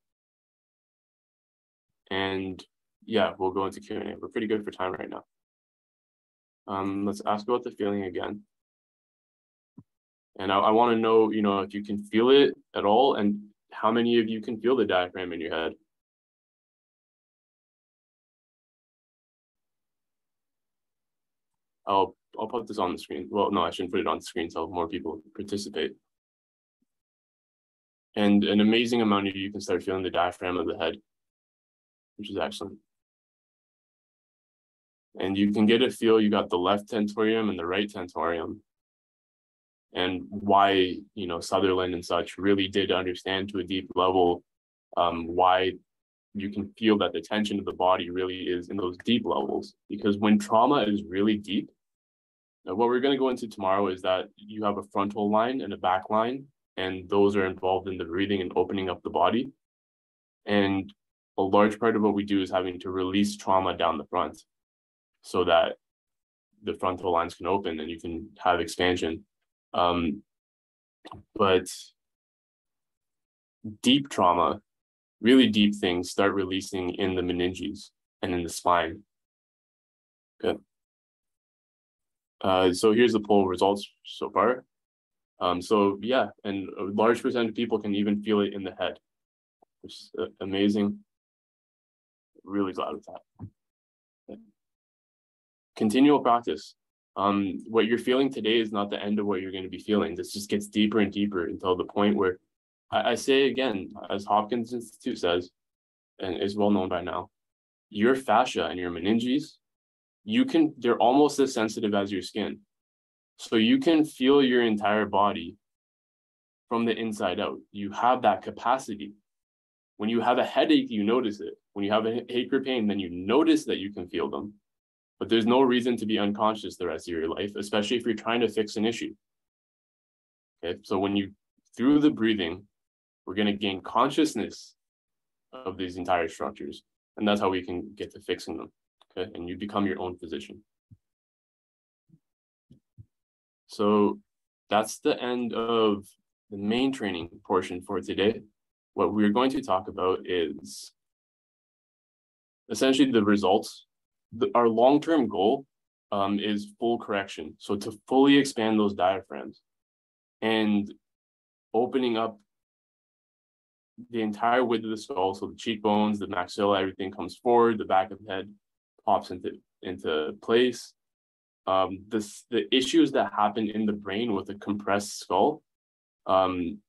And yeah, we'll go into Q&A. We're pretty good for time right now. Um, let's ask about the feeling again. And I, I want to know, you know, if you can feel it at all and how many of you can feel the diaphragm in your head? I'll, I'll put this on the screen. Well, no, I shouldn't put it on the screen so more people participate. And an amazing amount of you can start feeling the diaphragm of the head, which is excellent. And you can get a feel, you got the left tentorium and the right tentorium and why you know Sutherland and such really did understand to a deep level um, why you can feel that the tension of the body really is in those deep levels. Because when trauma is really deep what we're going to go into tomorrow is that you have a frontal line and a back line and those are involved in the breathing and opening up the body. And a large part of what we do is having to release trauma down the front so that the frontal lines can open and you can have expansion um, but deep trauma, really deep things start releasing in the meninges and in the spine. Good. Uh, so here's the poll results so far. Um, so yeah, and a large percent of people can even feel it in the head, is uh, amazing. Really glad with that. Continual practice um, what you're feeling today is not the end of what you're going to be feeling. This just gets deeper and deeper until the point where I, I say again, as Hopkins Institute says, and is well known by now, your fascia and your meninges, you can, they're almost as sensitive as your skin. So you can feel your entire body from the inside out. You have that capacity. When you have a headache, you notice it. When you have a ache or pain, then you notice that you can feel them. But there's no reason to be unconscious the rest of your life, especially if you're trying to fix an issue. Okay, so when you, through the breathing, we're going to gain consciousness of these entire structures. And that's how we can get to fixing them. Okay, and you become your own physician. So that's the end of the main training portion for today. What we're going to talk about is essentially the results the, our long-term goal um, is full correction. So to fully expand those diaphragms and opening up the entire width of the skull, so the cheekbones, the maxilla, everything comes forward, the back of the head pops into into place. Um, this the issues that happen in the brain with a compressed skull. Um,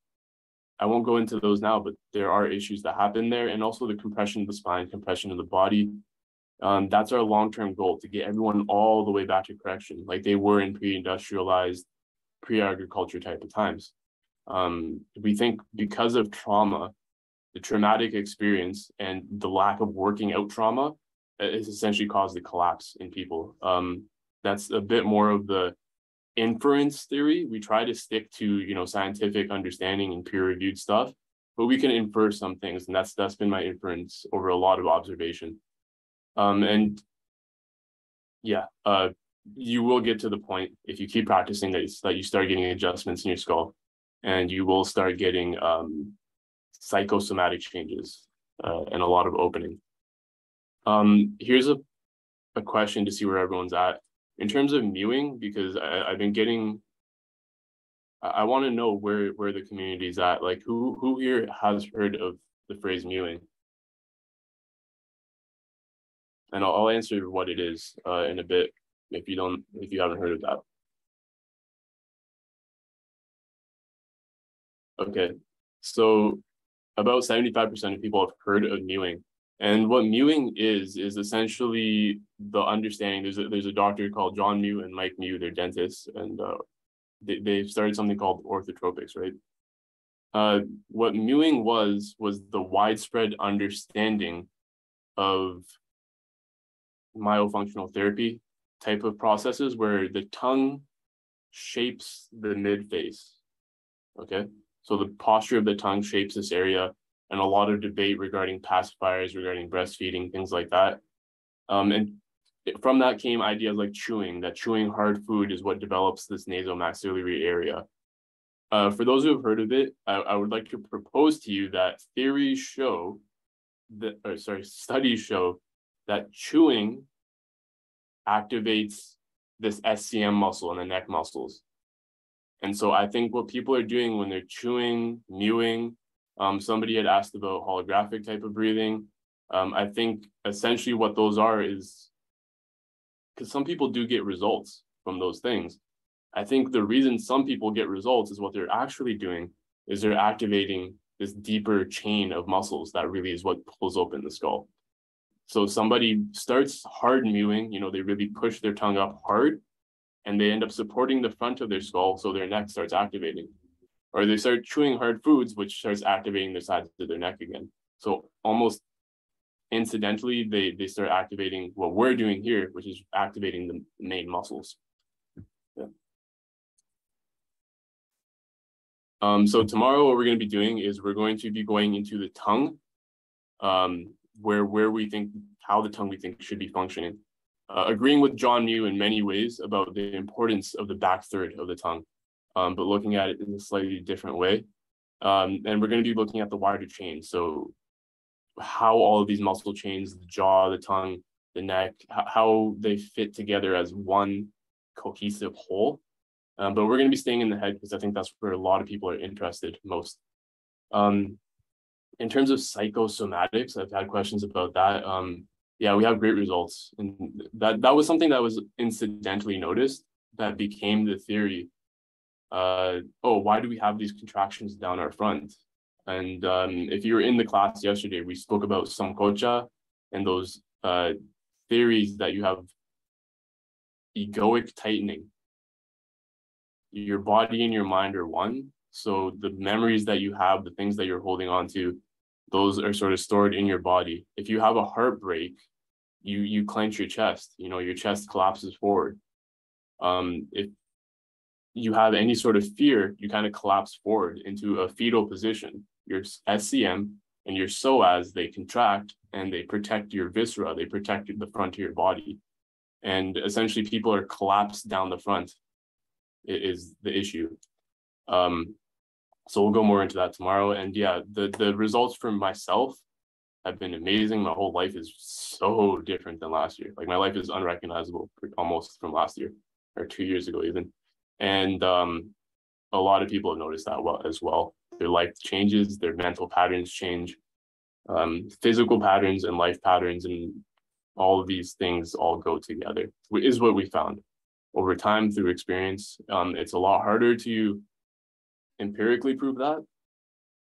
I won't go into those now, but there are issues that happen there, and also the compression of the spine, compression of the body. Um, that's our long-term goal to get everyone all the way back to correction, like they were in pre-industrialized, pre-agriculture type of times. Um, we think because of trauma, the traumatic experience and the lack of working out trauma has essentially caused the collapse in people. Um, that's a bit more of the inference theory. We try to stick to you know scientific understanding and peer-reviewed stuff, but we can infer some things, and that's that's been my inference over a lot of observation. Um, and yeah, uh, you will get to the point if you keep practicing that, that you start getting adjustments in your skull, and you will start getting um, psychosomatic changes uh, and a lot of opening. Um, here's a, a question to see where everyone's at. In terms of mewing, because I, I've been getting, I, want to know where where the community is at. Like who who here has heard of the phrase mewing? And I'll, I'll answer what it is uh, in a bit if you don't if you haven't heard of that. Okay, so about 75% of people have heard of mewing. And what mewing is, is essentially the understanding. There's a, there's a doctor called John Mew and Mike Mew, they're dentists, and uh, they, they've started something called orthotropics, right? Uh, what mewing was, was the widespread understanding of myofunctional therapy type of processes where the tongue shapes the mid face. Okay. So the posture of the tongue shapes this area and a lot of debate regarding pacifiers, regarding breastfeeding, things like that. Um, and from that came ideas like chewing, that chewing hard food is what develops this nasomaxillary area. Uh, for those who have heard of it, I, I, would like to propose to you that theories show that, or sorry, studies show that chewing activates this SCM muscle and the neck muscles. And so I think what people are doing when they're chewing, mewing, um, somebody had asked about holographic type of breathing. Um, I think essentially what those are is because some people do get results from those things. I think the reason some people get results is what they're actually doing is they're activating this deeper chain of muscles that really is what pulls open the skull. So somebody starts hard mewing, you know, they really push their tongue up hard and they end up supporting the front of their skull so their neck starts activating. Or they start chewing hard foods, which starts activating the sides of their neck again. So almost incidentally, they, they start activating what we're doing here, which is activating the main muscles. Yeah. Um, so tomorrow, what we're going to be doing is we're going to be going into the tongue, um, where where we think how the tongue we think should be functioning uh, agreeing with John Mew in many ways about the importance of the back third of the tongue, um, but looking at it in a slightly different way. Um, and we're going to be looking at the wider chain. So how all of these muscle chains, the jaw, the tongue, the neck, how they fit together as one cohesive whole. Um, but we're going to be staying in the head because I think that's where a lot of people are interested most. Um, in terms of psychosomatics, I've had questions about that. Um, yeah, we have great results. And that, that was something that was incidentally noticed that became the theory. Uh, oh, why do we have these contractions down our front? And um, if you were in the class yesterday, we spoke about Sankocha and those uh, theories that you have egoic tightening. Your body and your mind are one. So the memories that you have, the things that you're holding on to, those are sort of stored in your body. If you have a heartbreak, you you clench your chest. You know, your chest collapses forward. Um, if you have any sort of fear, you kind of collapse forward into a fetal position. Your SCM and your psoas they contract and they protect your viscera. They protect the front of your body, and essentially people are collapsed down the front. Is the issue. Um, so we'll go more into that tomorrow. And yeah, the the results for myself have been amazing. My whole life is so different than last year. Like my life is unrecognizable almost from last year or two years ago even. And um, a lot of people have noticed that well as well. Their life changes, their mental patterns change, um, physical patterns and life patterns and all of these things all go together is what we found over time through experience. Um, it's a lot harder to empirically prove that,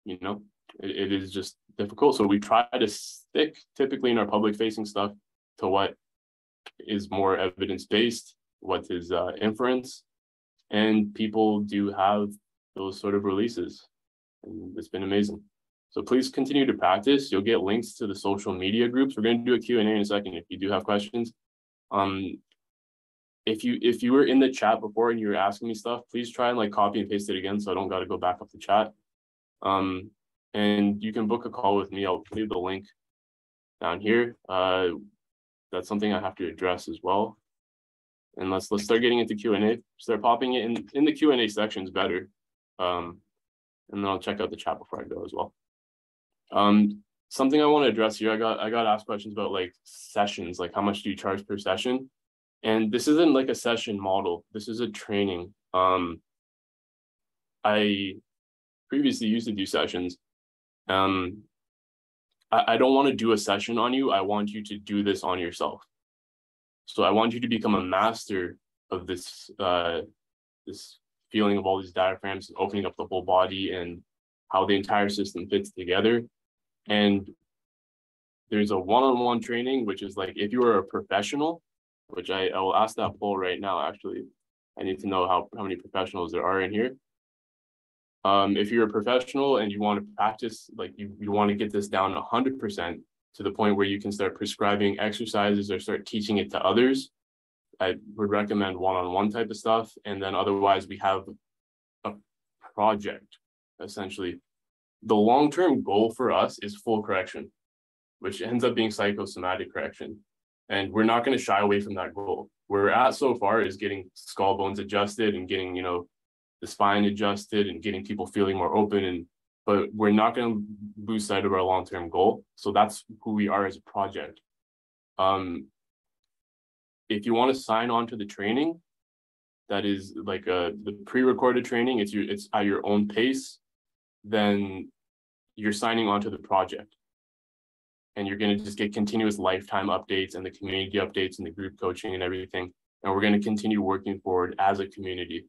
you know, it, it is just difficult. So we try to stick typically in our public facing stuff to what is more evidence based, what is uh, inference, and people do have those sort of releases. And it's been amazing. So please continue to practice. You'll get links to the social media groups. We're going to do a Q&A in a second if you do have questions. Um, if you if you were in the chat before and you were asking me stuff, please try and like copy and paste it again so I don't got to go back up the chat. Um, and you can book a call with me. I'll leave the link down here. Uh, that's something I have to address as well. And let's let's start getting into Q and A. Start popping it in in the Q and A sections better. Um, and then I'll check out the chat before I go as well. Um, something I want to address here. I got I got asked questions about like sessions, like how much do you charge per session? And this isn't like a session model. This is a training. Um, I previously used to do sessions. Um, I, I don't want to do a session on you. I want you to do this on yourself. So I want you to become a master of this uh, this feeling of all these diaphragms, and opening up the whole body and how the entire system fits together. And there's a one-on-one training, which is like if you are a professional, which I, I will ask that poll right now, actually. I need to know how, how many professionals there are in here. Um, if you're a professional and you want to practice, like you, you want to get this down 100% to the point where you can start prescribing exercises or start teaching it to others, I would recommend one-on-one type of stuff. And then otherwise we have a project, essentially. The long-term goal for us is full correction, which ends up being psychosomatic correction. And we're not going to shy away from that goal. Where we're at so far is getting skull bones adjusted and getting, you know, the spine adjusted and getting people feeling more open and but we're not going to lose sight of our long-term goal. So that's who we are as a project. Um, if you want to sign on to the training that is like a, the pre-recorded training it's your it's at your own pace then you're signing on to the project and you're going to just get continuous lifetime updates and the community updates and the group coaching and everything and we're going to continue working forward as a community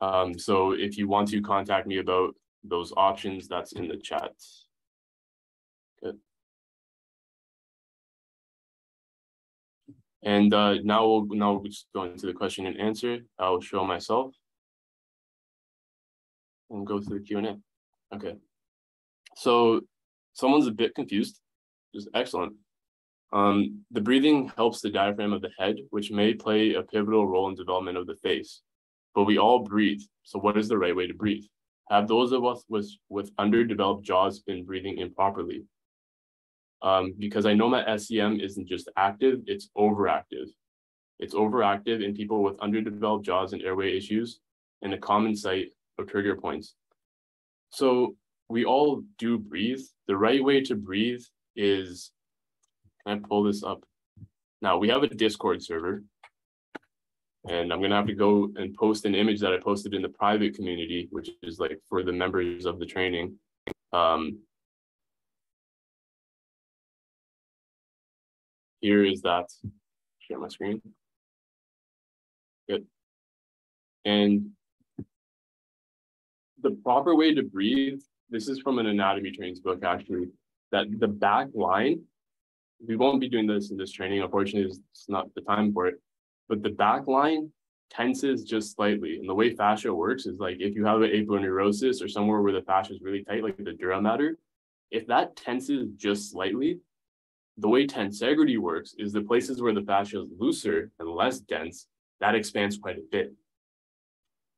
um, so if you want to contact me about those options, that's in the chat. Good. And uh, now we'll now we'll just go into the question and answer. I'll show myself and go through the Q and A. Okay. So someone's a bit confused. Just excellent. Um, the breathing helps the diaphragm of the head, which may play a pivotal role in development of the face but we all breathe. So what is the right way to breathe? Have those of us with, with underdeveloped jaws been breathing improperly? Um, because I know my SCM isn't just active, it's overactive. It's overactive in people with underdeveloped jaws and airway issues and a common site of trigger points. So we all do breathe. The right way to breathe is, can I pull this up? Now we have a Discord server and I'm gonna have to go and post an image that I posted in the private community, which is like for the members of the training. Um, here is that, share my screen. Good. And the proper way to breathe, this is from an Anatomy Trains book actually, that the back line, we won't be doing this in this training, unfortunately, it's not the time for it, but the back line tenses just slightly. And the way fascia works is like if you have an aponeurosis or somewhere where the fascia is really tight, like the dura mater, if that tenses just slightly, the way tensegrity works is the places where the fascia is looser and less dense, that expands quite a bit.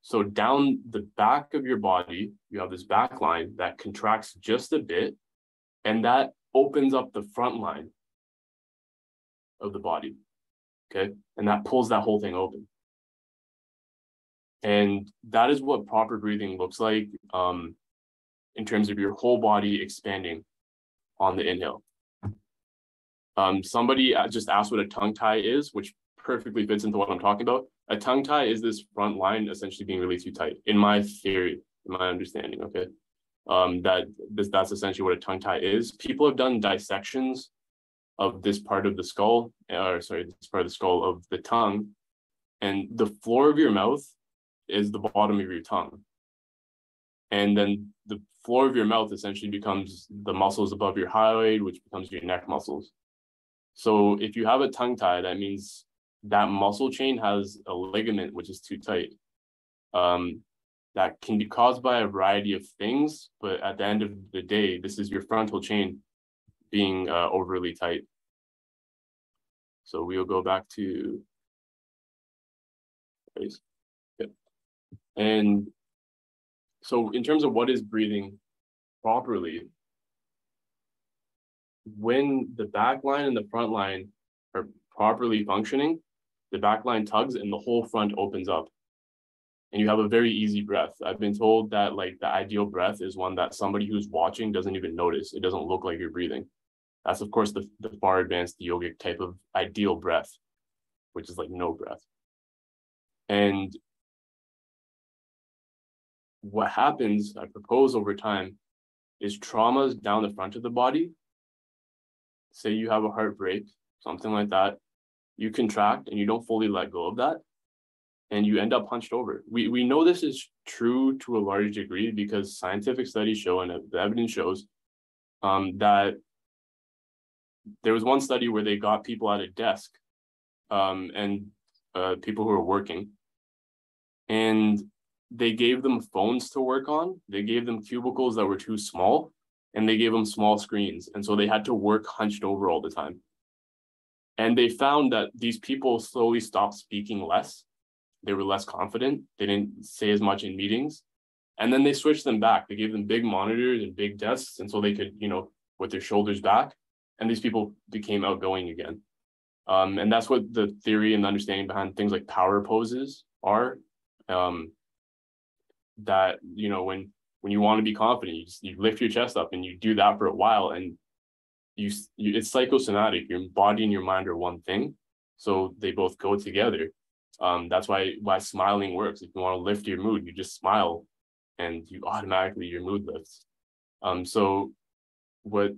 So down the back of your body, you have this back line that contracts just a bit, and that opens up the front line of the body okay? And that pulls that whole thing open. And that is what proper breathing looks like um, in terms of your whole body expanding on the inhale. Um, somebody just asked what a tongue tie is, which perfectly fits into what I'm talking about. A tongue tie is this front line essentially being really too tight, in my theory, in my understanding, okay? Um, that this, that's essentially what a tongue tie is. People have done dissections of this part of the skull, or sorry, this part of the skull of the tongue, and the floor of your mouth is the bottom of your tongue. And then the floor of your mouth essentially becomes the muscles above your hyoid, which becomes your neck muscles. So if you have a tongue tie, that means that muscle chain has a ligament which is too tight. Um, that can be caused by a variety of things, but at the end of the day, this is your frontal chain being uh, overly tight. So we'll go back to Yep. And so in terms of what is breathing properly, when the back line and the front line are properly functioning, the back line tugs and the whole front opens up. And you have a very easy breath. I've been told that like the ideal breath is one that somebody who's watching doesn't even notice. It doesn't look like you're breathing. That's of course the, the far advanced yogic type of ideal breath, which is like no breath. And what happens, I propose over time, is traumas down the front of the body. Say you have a heartbreak, something like that, you contract and you don't fully let go of that, and you end up hunched over. We, we know this is true to a large degree because scientific studies show and the evidence shows um, that there was one study where they got people at a desk um, and uh, people who were working, and they gave them phones to work on. They gave them cubicles that were too small and they gave them small screens. And so they had to work hunched over all the time. And they found that these people slowly stopped speaking less. They were less confident. They didn't say as much in meetings. And then they switched them back. They gave them big monitors and big desks. And so they could, you know, with their shoulders back. And these people became outgoing again. Um, and that's what the theory and the understanding behind things like power poses are. Um, that you know when when you want to be confident, you, just, you lift your chest up and you do that for a while, and you, you it's psychosomatic. Your body and your mind are one thing, so they both go together. Um, that's why why smiling works. If you want to lift your mood, you just smile, and you automatically your mood lifts. Um, so what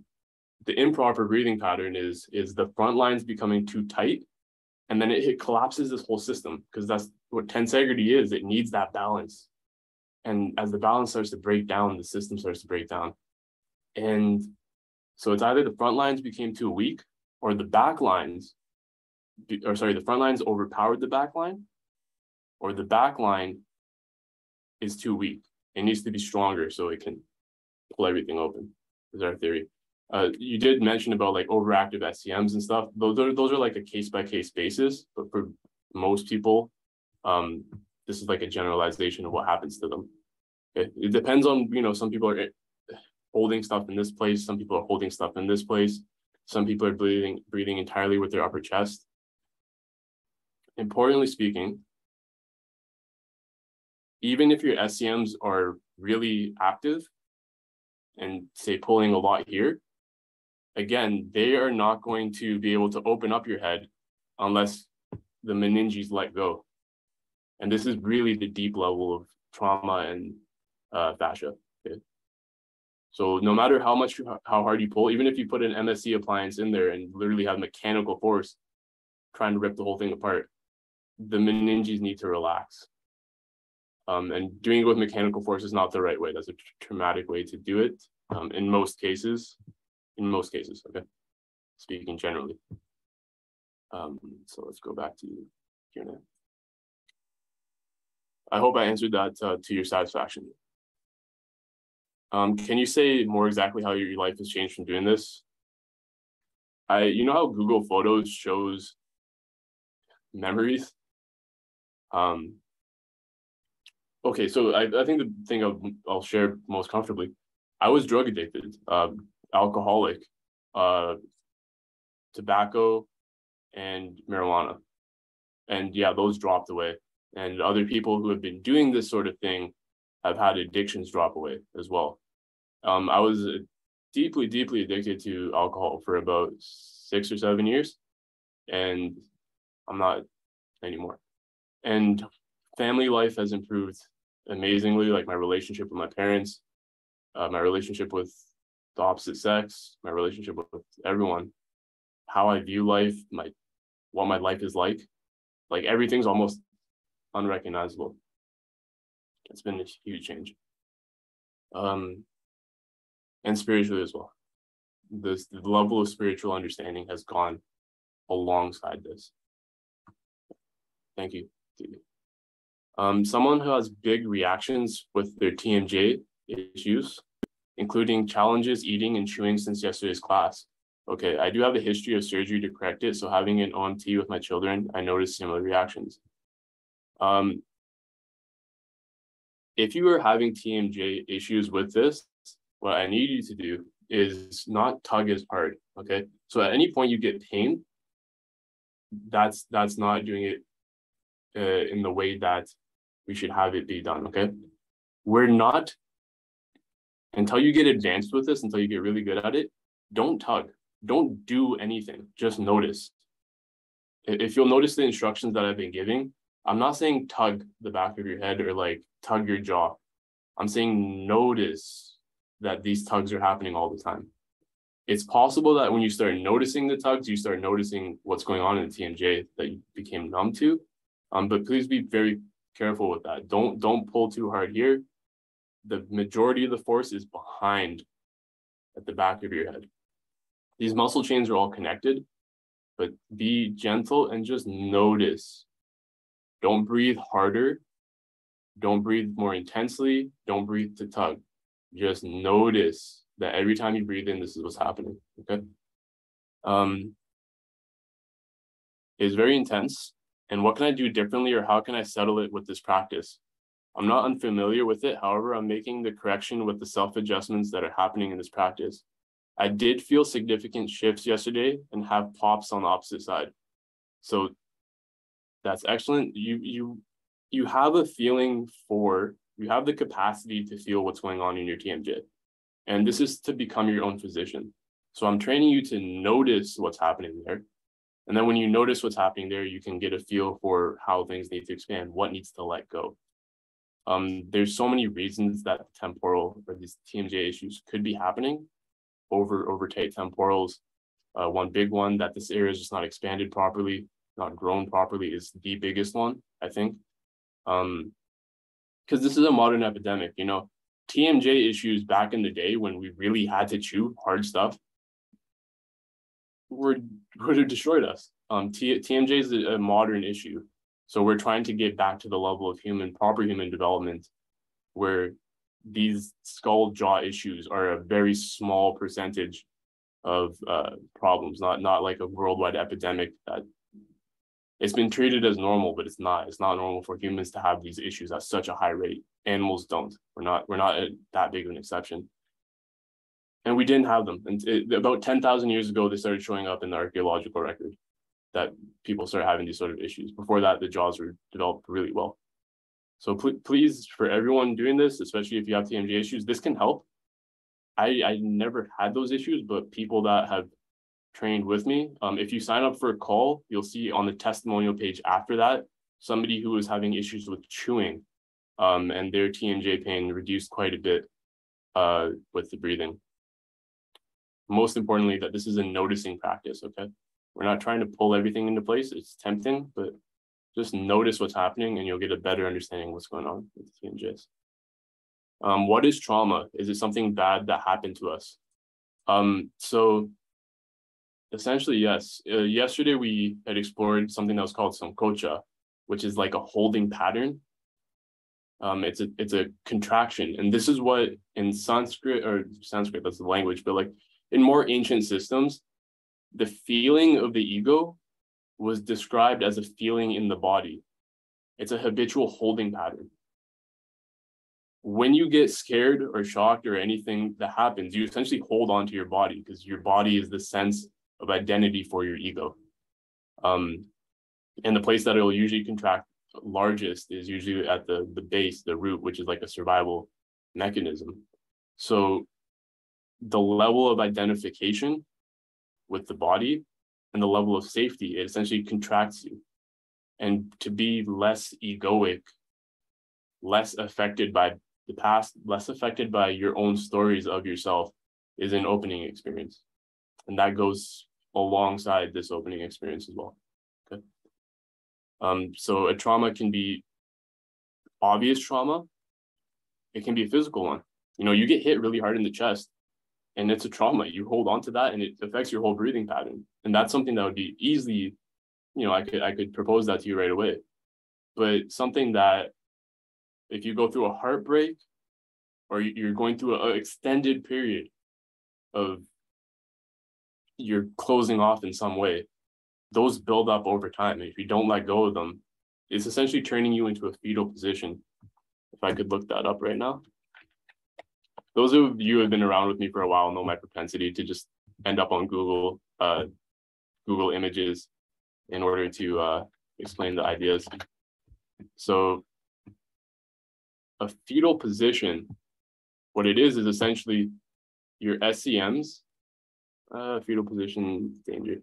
the improper breathing pattern is is the front lines becoming too tight and then it, it collapses this whole system because that's what tensegrity is it needs that balance and as the balance starts to break down, the system starts to break down. And so it's either the front lines became too weak or the back lines, or sorry, the front lines overpowered the back line, or the back line is too weak. It needs to be stronger so it can pull everything open, is our theory. Uh, you did mention about like overactive SCMs and stuff. Those are those are like a case by case basis, but for most people, um, this is like a generalization of what happens to them. Okay. It depends on, you know, some people are holding stuff in this place, some people are holding stuff in this place, some people are breathing, breathing entirely with their upper chest. Importantly speaking, even if your SCMs are really active and say pulling a lot here, again, they are not going to be able to open up your head unless the meninges let go. And this is really the deep level of trauma and uh, fascia. So no matter how much, how hard you pull, even if you put an MSE appliance in there and literally have mechanical force trying to rip the whole thing apart, the meninges need to relax. Um, and doing it with mechanical force is not the right way. That's a traumatic way to do it um, in most cases. In most cases, okay. Speaking generally. Um, so let's go back to Q&A. I hope I answered that uh, to your satisfaction. Um, can you say more exactly how your life has changed from doing this? I, you know how Google Photos shows memories? Um, okay, so I, I think the thing I'll, I'll share most comfortably, I was drug addicted, uh, alcoholic, uh, tobacco, and marijuana. And yeah, those dropped away and other people who have been doing this sort of thing have had addictions drop away as well. Um, I was deeply, deeply addicted to alcohol for about six or seven years, and I'm not anymore. And family life has improved amazingly, like my relationship with my parents, uh, my relationship with the opposite sex, my relationship with everyone. how I view life, my what my life is like. Like everything's almost unrecognizable. It's been a huge change. Um, and spiritually as well. This the level of spiritual understanding has gone alongside this. Thank you. Um, someone who has big reactions with their TMJ issues, including challenges eating and chewing since yesterday's class. Okay, I do have a history of surgery to correct it. So having an OMT with my children, I noticed similar reactions. Um, if you are having TMJ issues with this, what I need you to do is not tug as hard. Okay. So at any point you get pain, that's that's not doing it uh, in the way that we should have it be done. Okay. We're not until you get advanced with this, until you get really good at it, don't tug, don't do anything, just notice. If you'll notice the instructions that I've been giving, I'm not saying tug the back of your head or like tug your jaw. I'm saying notice that these tugs are happening all the time. It's possible that when you start noticing the tugs, you start noticing what's going on in the TMJ that you became numb to. Um, but please be very careful with that. Don't don't pull too hard here. The majority of the force is behind at the back of your head. These muscle chains are all connected, but be gentle and just notice. Don't breathe harder don't breathe more intensely. Don't breathe to tug. Just notice that every time you breathe in, this is what's happening. Okay. Um, it's very intense. And what can I do differently or how can I settle it with this practice? I'm not unfamiliar with it. However, I'm making the correction with the self adjustments that are happening in this practice. I did feel significant shifts yesterday and have pops on the opposite side. So that's excellent. You you you have a feeling for, you have the capacity to feel what's going on in your TMJ. And this is to become your own physician. So I'm training you to notice what's happening there. And then when you notice what's happening there, you can get a feel for how things need to expand, what needs to let go. Um, there's so many reasons that temporal or these TMJ issues could be happening over over tight temporals. Uh, one big one that this area is just not expanded properly, not grown properly is the biggest one, I think. Um, because this is a modern epidemic, you know, TMJ issues back in the day when we really had to chew hard stuff would would have destroyed us. Um, T, TMJ is a, a modern issue, so we're trying to get back to the level of human proper human development, where these skull jaw issues are a very small percentage of uh, problems, not not like a worldwide epidemic that it's been treated as normal, but it's not. It's not normal for humans to have these issues at such a high rate. Animals don't. We're not. We're not a, that big of an exception. And we didn't have them. And it, about ten thousand years ago, they started showing up in the archaeological record that people started having these sort of issues. Before that, the jaws were developed really well. So pl- please, for everyone doing this, especially if you have TMJ issues, this can help. I I never had those issues, but people that have trained with me. Um, if you sign up for a call, you'll see on the testimonial page after that, somebody who was having issues with chewing um, and their TMJ pain reduced quite a bit uh, with the breathing. Most importantly, that this is a noticing practice, okay? We're not trying to pull everything into place. It's tempting, but just notice what's happening and you'll get a better understanding what's going on with the TMJs. Um, what is trauma? Is it something bad that happened to us? Um, so Essentially, yes. Uh, yesterday, we had explored something that was called sankocha, which is like a holding pattern. Um, it's a it's a contraction, and this is what in Sanskrit or Sanskrit that's the language, but like in more ancient systems, the feeling of the ego was described as a feeling in the body. It's a habitual holding pattern. When you get scared or shocked or anything that happens, you essentially hold on to your body because your body is the sense of identity for your ego. Um, and the place that it'll usually contract largest is usually at the, the base, the root, which is like a survival mechanism. So the level of identification with the body and the level of safety, it essentially contracts you. And to be less egoic, less affected by the past, less affected by your own stories of yourself is an opening experience. And that goes alongside this opening experience as well. Okay. Um, so a trauma can be obvious trauma. It can be a physical one. You know, you get hit really hard in the chest and it's a trauma. You hold on to that and it affects your whole breathing pattern. And that's something that would be easily, you know, I could I could propose that to you right away. But something that if you go through a heartbreak or you're going through an extended period of you're closing off in some way, those build up over time. And if you don't let go of them, it's essentially turning you into a fetal position. If I could look that up right now. Those of you who have been around with me for a while know my propensity to just end up on Google, uh, Google images in order to uh, explain the ideas. So a fetal position, what it is, is essentially your SCMs, uh, fetal position danger.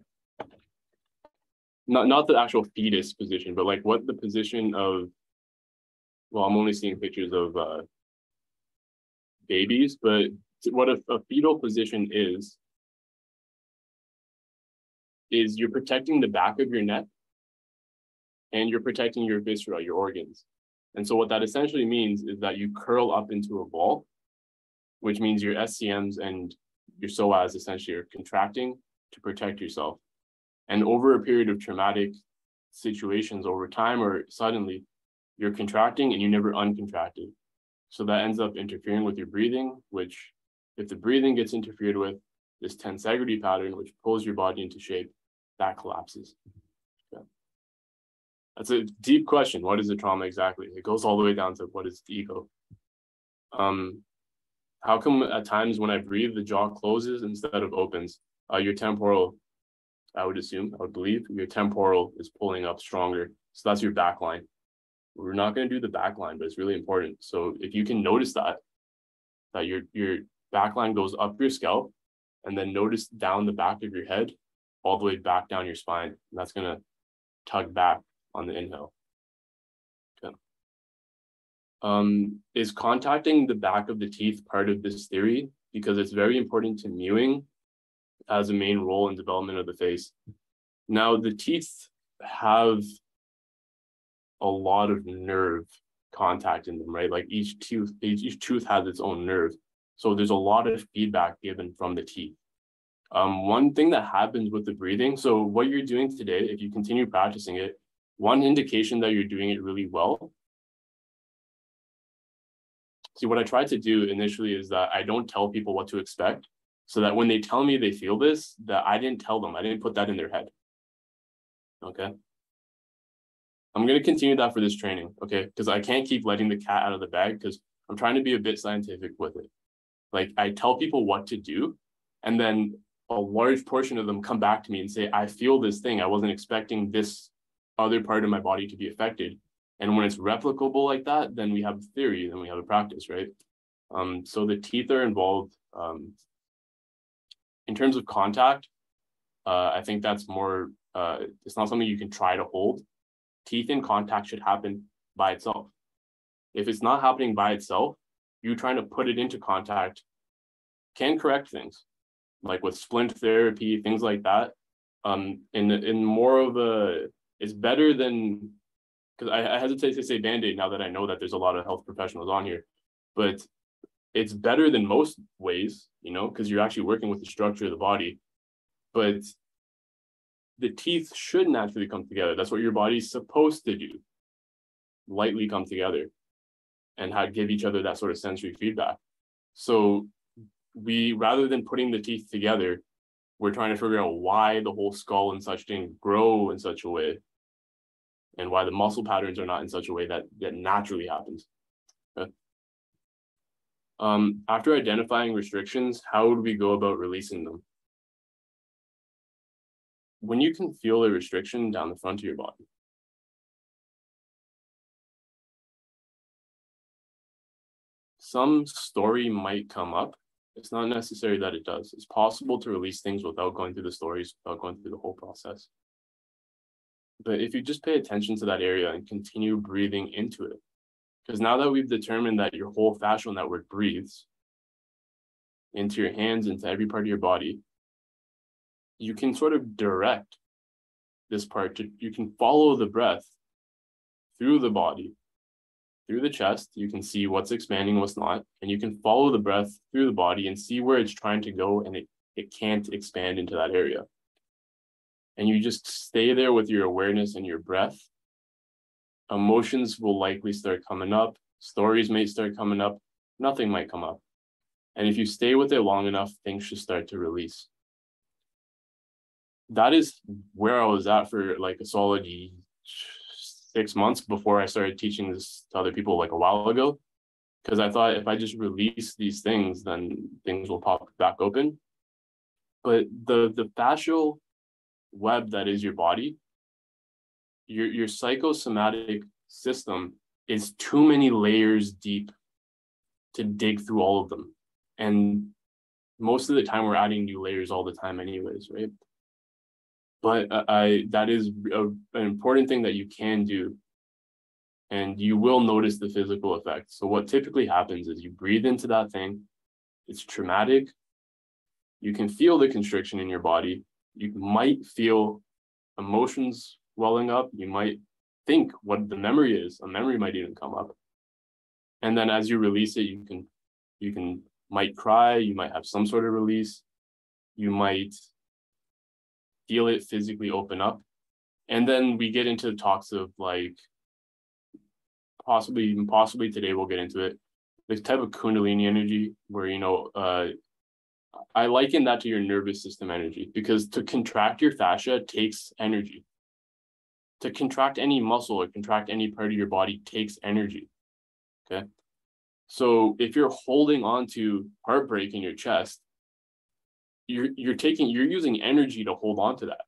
Not, not the actual fetus position, but like what the position of, well, I'm only seeing pictures of uh, babies, but what a, a fetal position is, is you're protecting the back of your neck and you're protecting your viscera, your organs. And so what that essentially means is that you curl up into a ball, which means your SCMs and your psoas essentially are contracting to protect yourself. And over a period of traumatic situations over time or suddenly, you're contracting and you never uncontracted. So that ends up interfering with your breathing, which if the breathing gets interfered with, this tensegrity pattern, which pulls your body into shape, that collapses. That's a deep question. What is the trauma exactly? It goes all the way down to what is the ego. Um, how come at times when I breathe, the jaw closes instead of opens? Uh, your temporal, I would assume, I would believe, your temporal is pulling up stronger. So that's your back line. We're not going to do the back line, but it's really important. So if you can notice that, that your your back line goes up your scalp, and then notice down the back of your head, all the way back down your spine. That's going to tug back on the inhale. Um, is contacting the back of the teeth part of this theory? Because it's very important to mewing as a main role in development of the face. Now, the teeth have a lot of nerve contact in them, right? Like each tooth, each, each tooth has its own nerve. So there's a lot of feedback given from the teeth. Um, one thing that happens with the breathing, so what you're doing today, if you continue practicing it, one indication that you're doing it really well. See, what I try to do initially is that I don't tell people what to expect so that when they tell me they feel this, that I didn't tell them, I didn't put that in their head. Okay. I'm going to continue that for this training. Okay. Because I can't keep letting the cat out of the bag because I'm trying to be a bit scientific with it. Like I tell people what to do, and then a large portion of them come back to me and say, I feel this thing. I wasn't expecting this other part of my body to be affected. And when it's replicable like that, then we have theory, then we have a practice, right? Um, so the teeth are involved. Um, in terms of contact, uh, I think that's more, uh, it's not something you can try to hold. Teeth in contact should happen by itself. If it's not happening by itself, you trying to put it into contact can correct things, like with splint therapy, things like that. Um, in in more of a it's better than because I, I hesitate to say band-aid now that I know that there's a lot of health professionals on here, but it's better than most ways, you know, because you're actually working with the structure of the body. But the teeth should naturally come together. That's what your body's supposed to do. Lightly come together and how give each other that sort of sensory feedback. So we rather than putting the teeth together, we're trying to figure out why the whole skull and such didn't grow in such a way and why the muscle patterns are not in such a way that that naturally happens. Okay. Um, after identifying restrictions, how would we go about releasing them? When you can feel a restriction down the front of your body, some story might come up it's not necessary that it does. It's possible to release things without going through the stories, without going through the whole process. But if you just pay attention to that area and continue breathing into it, because now that we've determined that your whole fascial network breathes into your hands, into every part of your body, you can sort of direct this part to, you can follow the breath through the body, through the chest. You can see what's expanding, what's not, and you can follow the breath through the body and see where it's trying to go and it, it can't expand into that area. And you just stay there with your awareness and your breath. Emotions will likely start coming up, stories may start coming up, nothing might come up. And if you stay with it long enough, things should start to release. That is where I was at for like a solid six months before I started teaching this to other people like a while ago. Because I thought if I just release these things, then things will pop back open. But the the fascial web that is your body, your your psychosomatic system is too many layers deep to dig through all of them. And most of the time, we're adding new layers all the time, anyways, right? But I that is a, an important thing that you can do, and you will notice the physical effects. So what typically happens is you breathe into that thing. It's traumatic. You can feel the constriction in your body. You might feel emotions welling up. You might think what the memory is. A memory might even come up. And then as you release it, you can you can might cry, you might have some sort of release, you might feel it physically open up. And then we get into the talks of like possibly even possibly today we'll get into it. This type of kundalini energy where you know uh I liken that to your nervous system energy because to contract your fascia takes energy. To contract any muscle or contract any part of your body takes energy. Okay. So if you're holding on to heartbreak in your chest, you're you're taking you're using energy to hold on to that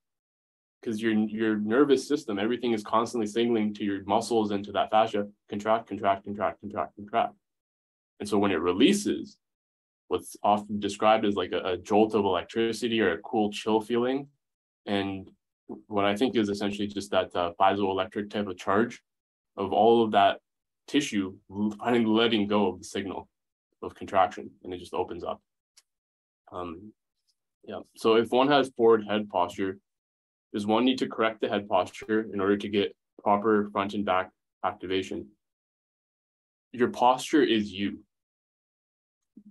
because your your nervous system everything is constantly signaling to your muscles and to that fascia contract contract contract contract contract and so when it releases what's often described as like a, a jolt of electricity or a cool chill feeling and what i think is essentially just that uh, piezoelectric type of charge of all of that tissue finally letting go of the signal of contraction and it just opens up um, yeah. So if one has forward head posture, does one need to correct the head posture in order to get proper front and back activation? Your posture is you.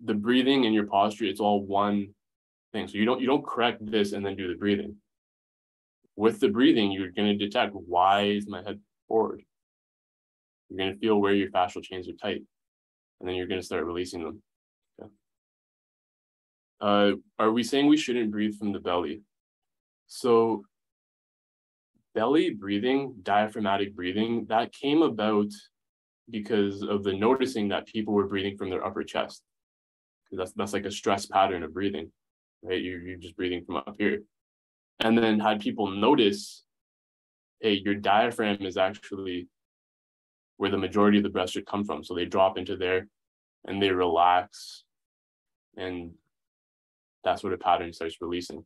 The breathing and your posture, it's all one thing. So you don't you don't correct this and then do the breathing. With the breathing, you're going to detect why is my head forward. You're going to feel where your fascial chains are tight, and then you're going to start releasing them. Uh, are we saying we shouldn't breathe from the belly? So belly breathing, diaphragmatic breathing, that came about because of the noticing that people were breathing from their upper chest. That's that's like a stress pattern of breathing, right? You're, you're just breathing from up here. And then had people notice, hey, your diaphragm is actually where the majority of the breath should come from. So they drop into there and they relax and that's sort of pattern starts releasing.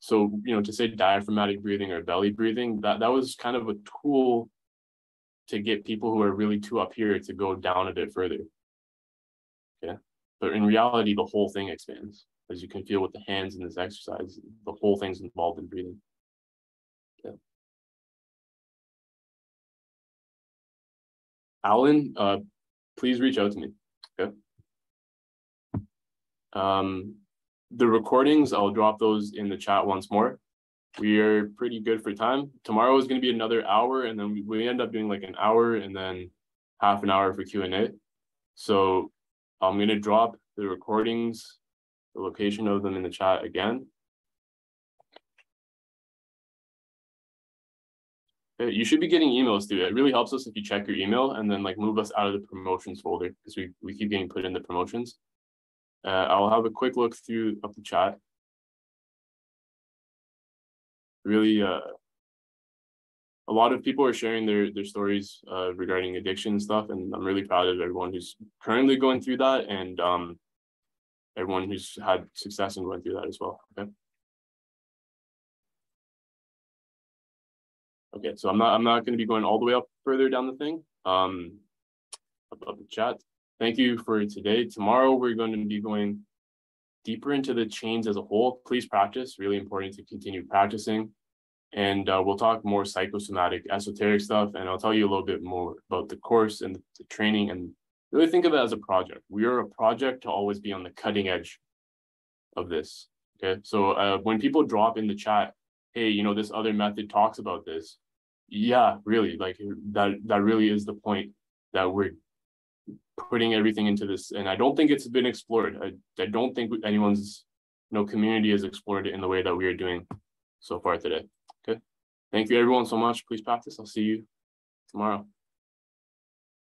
So, you know, to say diaphragmatic breathing or belly breathing, that, that was kind of a tool to get people who are really too up here to go down a bit further. Okay. But in reality, the whole thing expands. As you can feel with the hands in this exercise, the whole thing's involved in breathing. Okay. Alan, uh, please reach out to me. Okay. Um, the recordings, I'll drop those in the chat once more. We are pretty good for time. Tomorrow is going to be another hour, and then we end up doing like an hour and then half an hour for Q&A. So I'm going to drop the recordings, the location of them in the chat again. You should be getting emails too. It really helps us if you check your email and then like move us out of the promotions folder because we, we keep getting put in the promotions. Uh, I'll have a quick look through of the chat. Really, uh, a lot of people are sharing their their stories uh, regarding addiction and stuff, and I'm really proud of everyone who's currently going through that, and um, everyone who's had success in going through that as well. Okay. Okay, so I'm not I'm not going to be going all the way up further down the thing. Um, about the chat thank you for today. Tomorrow we're going to be going deeper into the chains as a whole, please practice. Really important to continue practicing. And uh, we'll talk more psychosomatic, esoteric stuff, and I'll tell you a little bit more about the course and the training. And really think of it as a project. We are a project to always be on the cutting edge of this. Okay, so uh, when people drop in the chat, hey, you know, this other method talks about this. Yeah, really, like that. That really is the point that we're putting everything into this. And I don't think it's been explored. I, I don't think anyone's you know community has explored it in the way that we are doing so far today. Thank you everyone so much. Please practice. I'll see you tomorrow.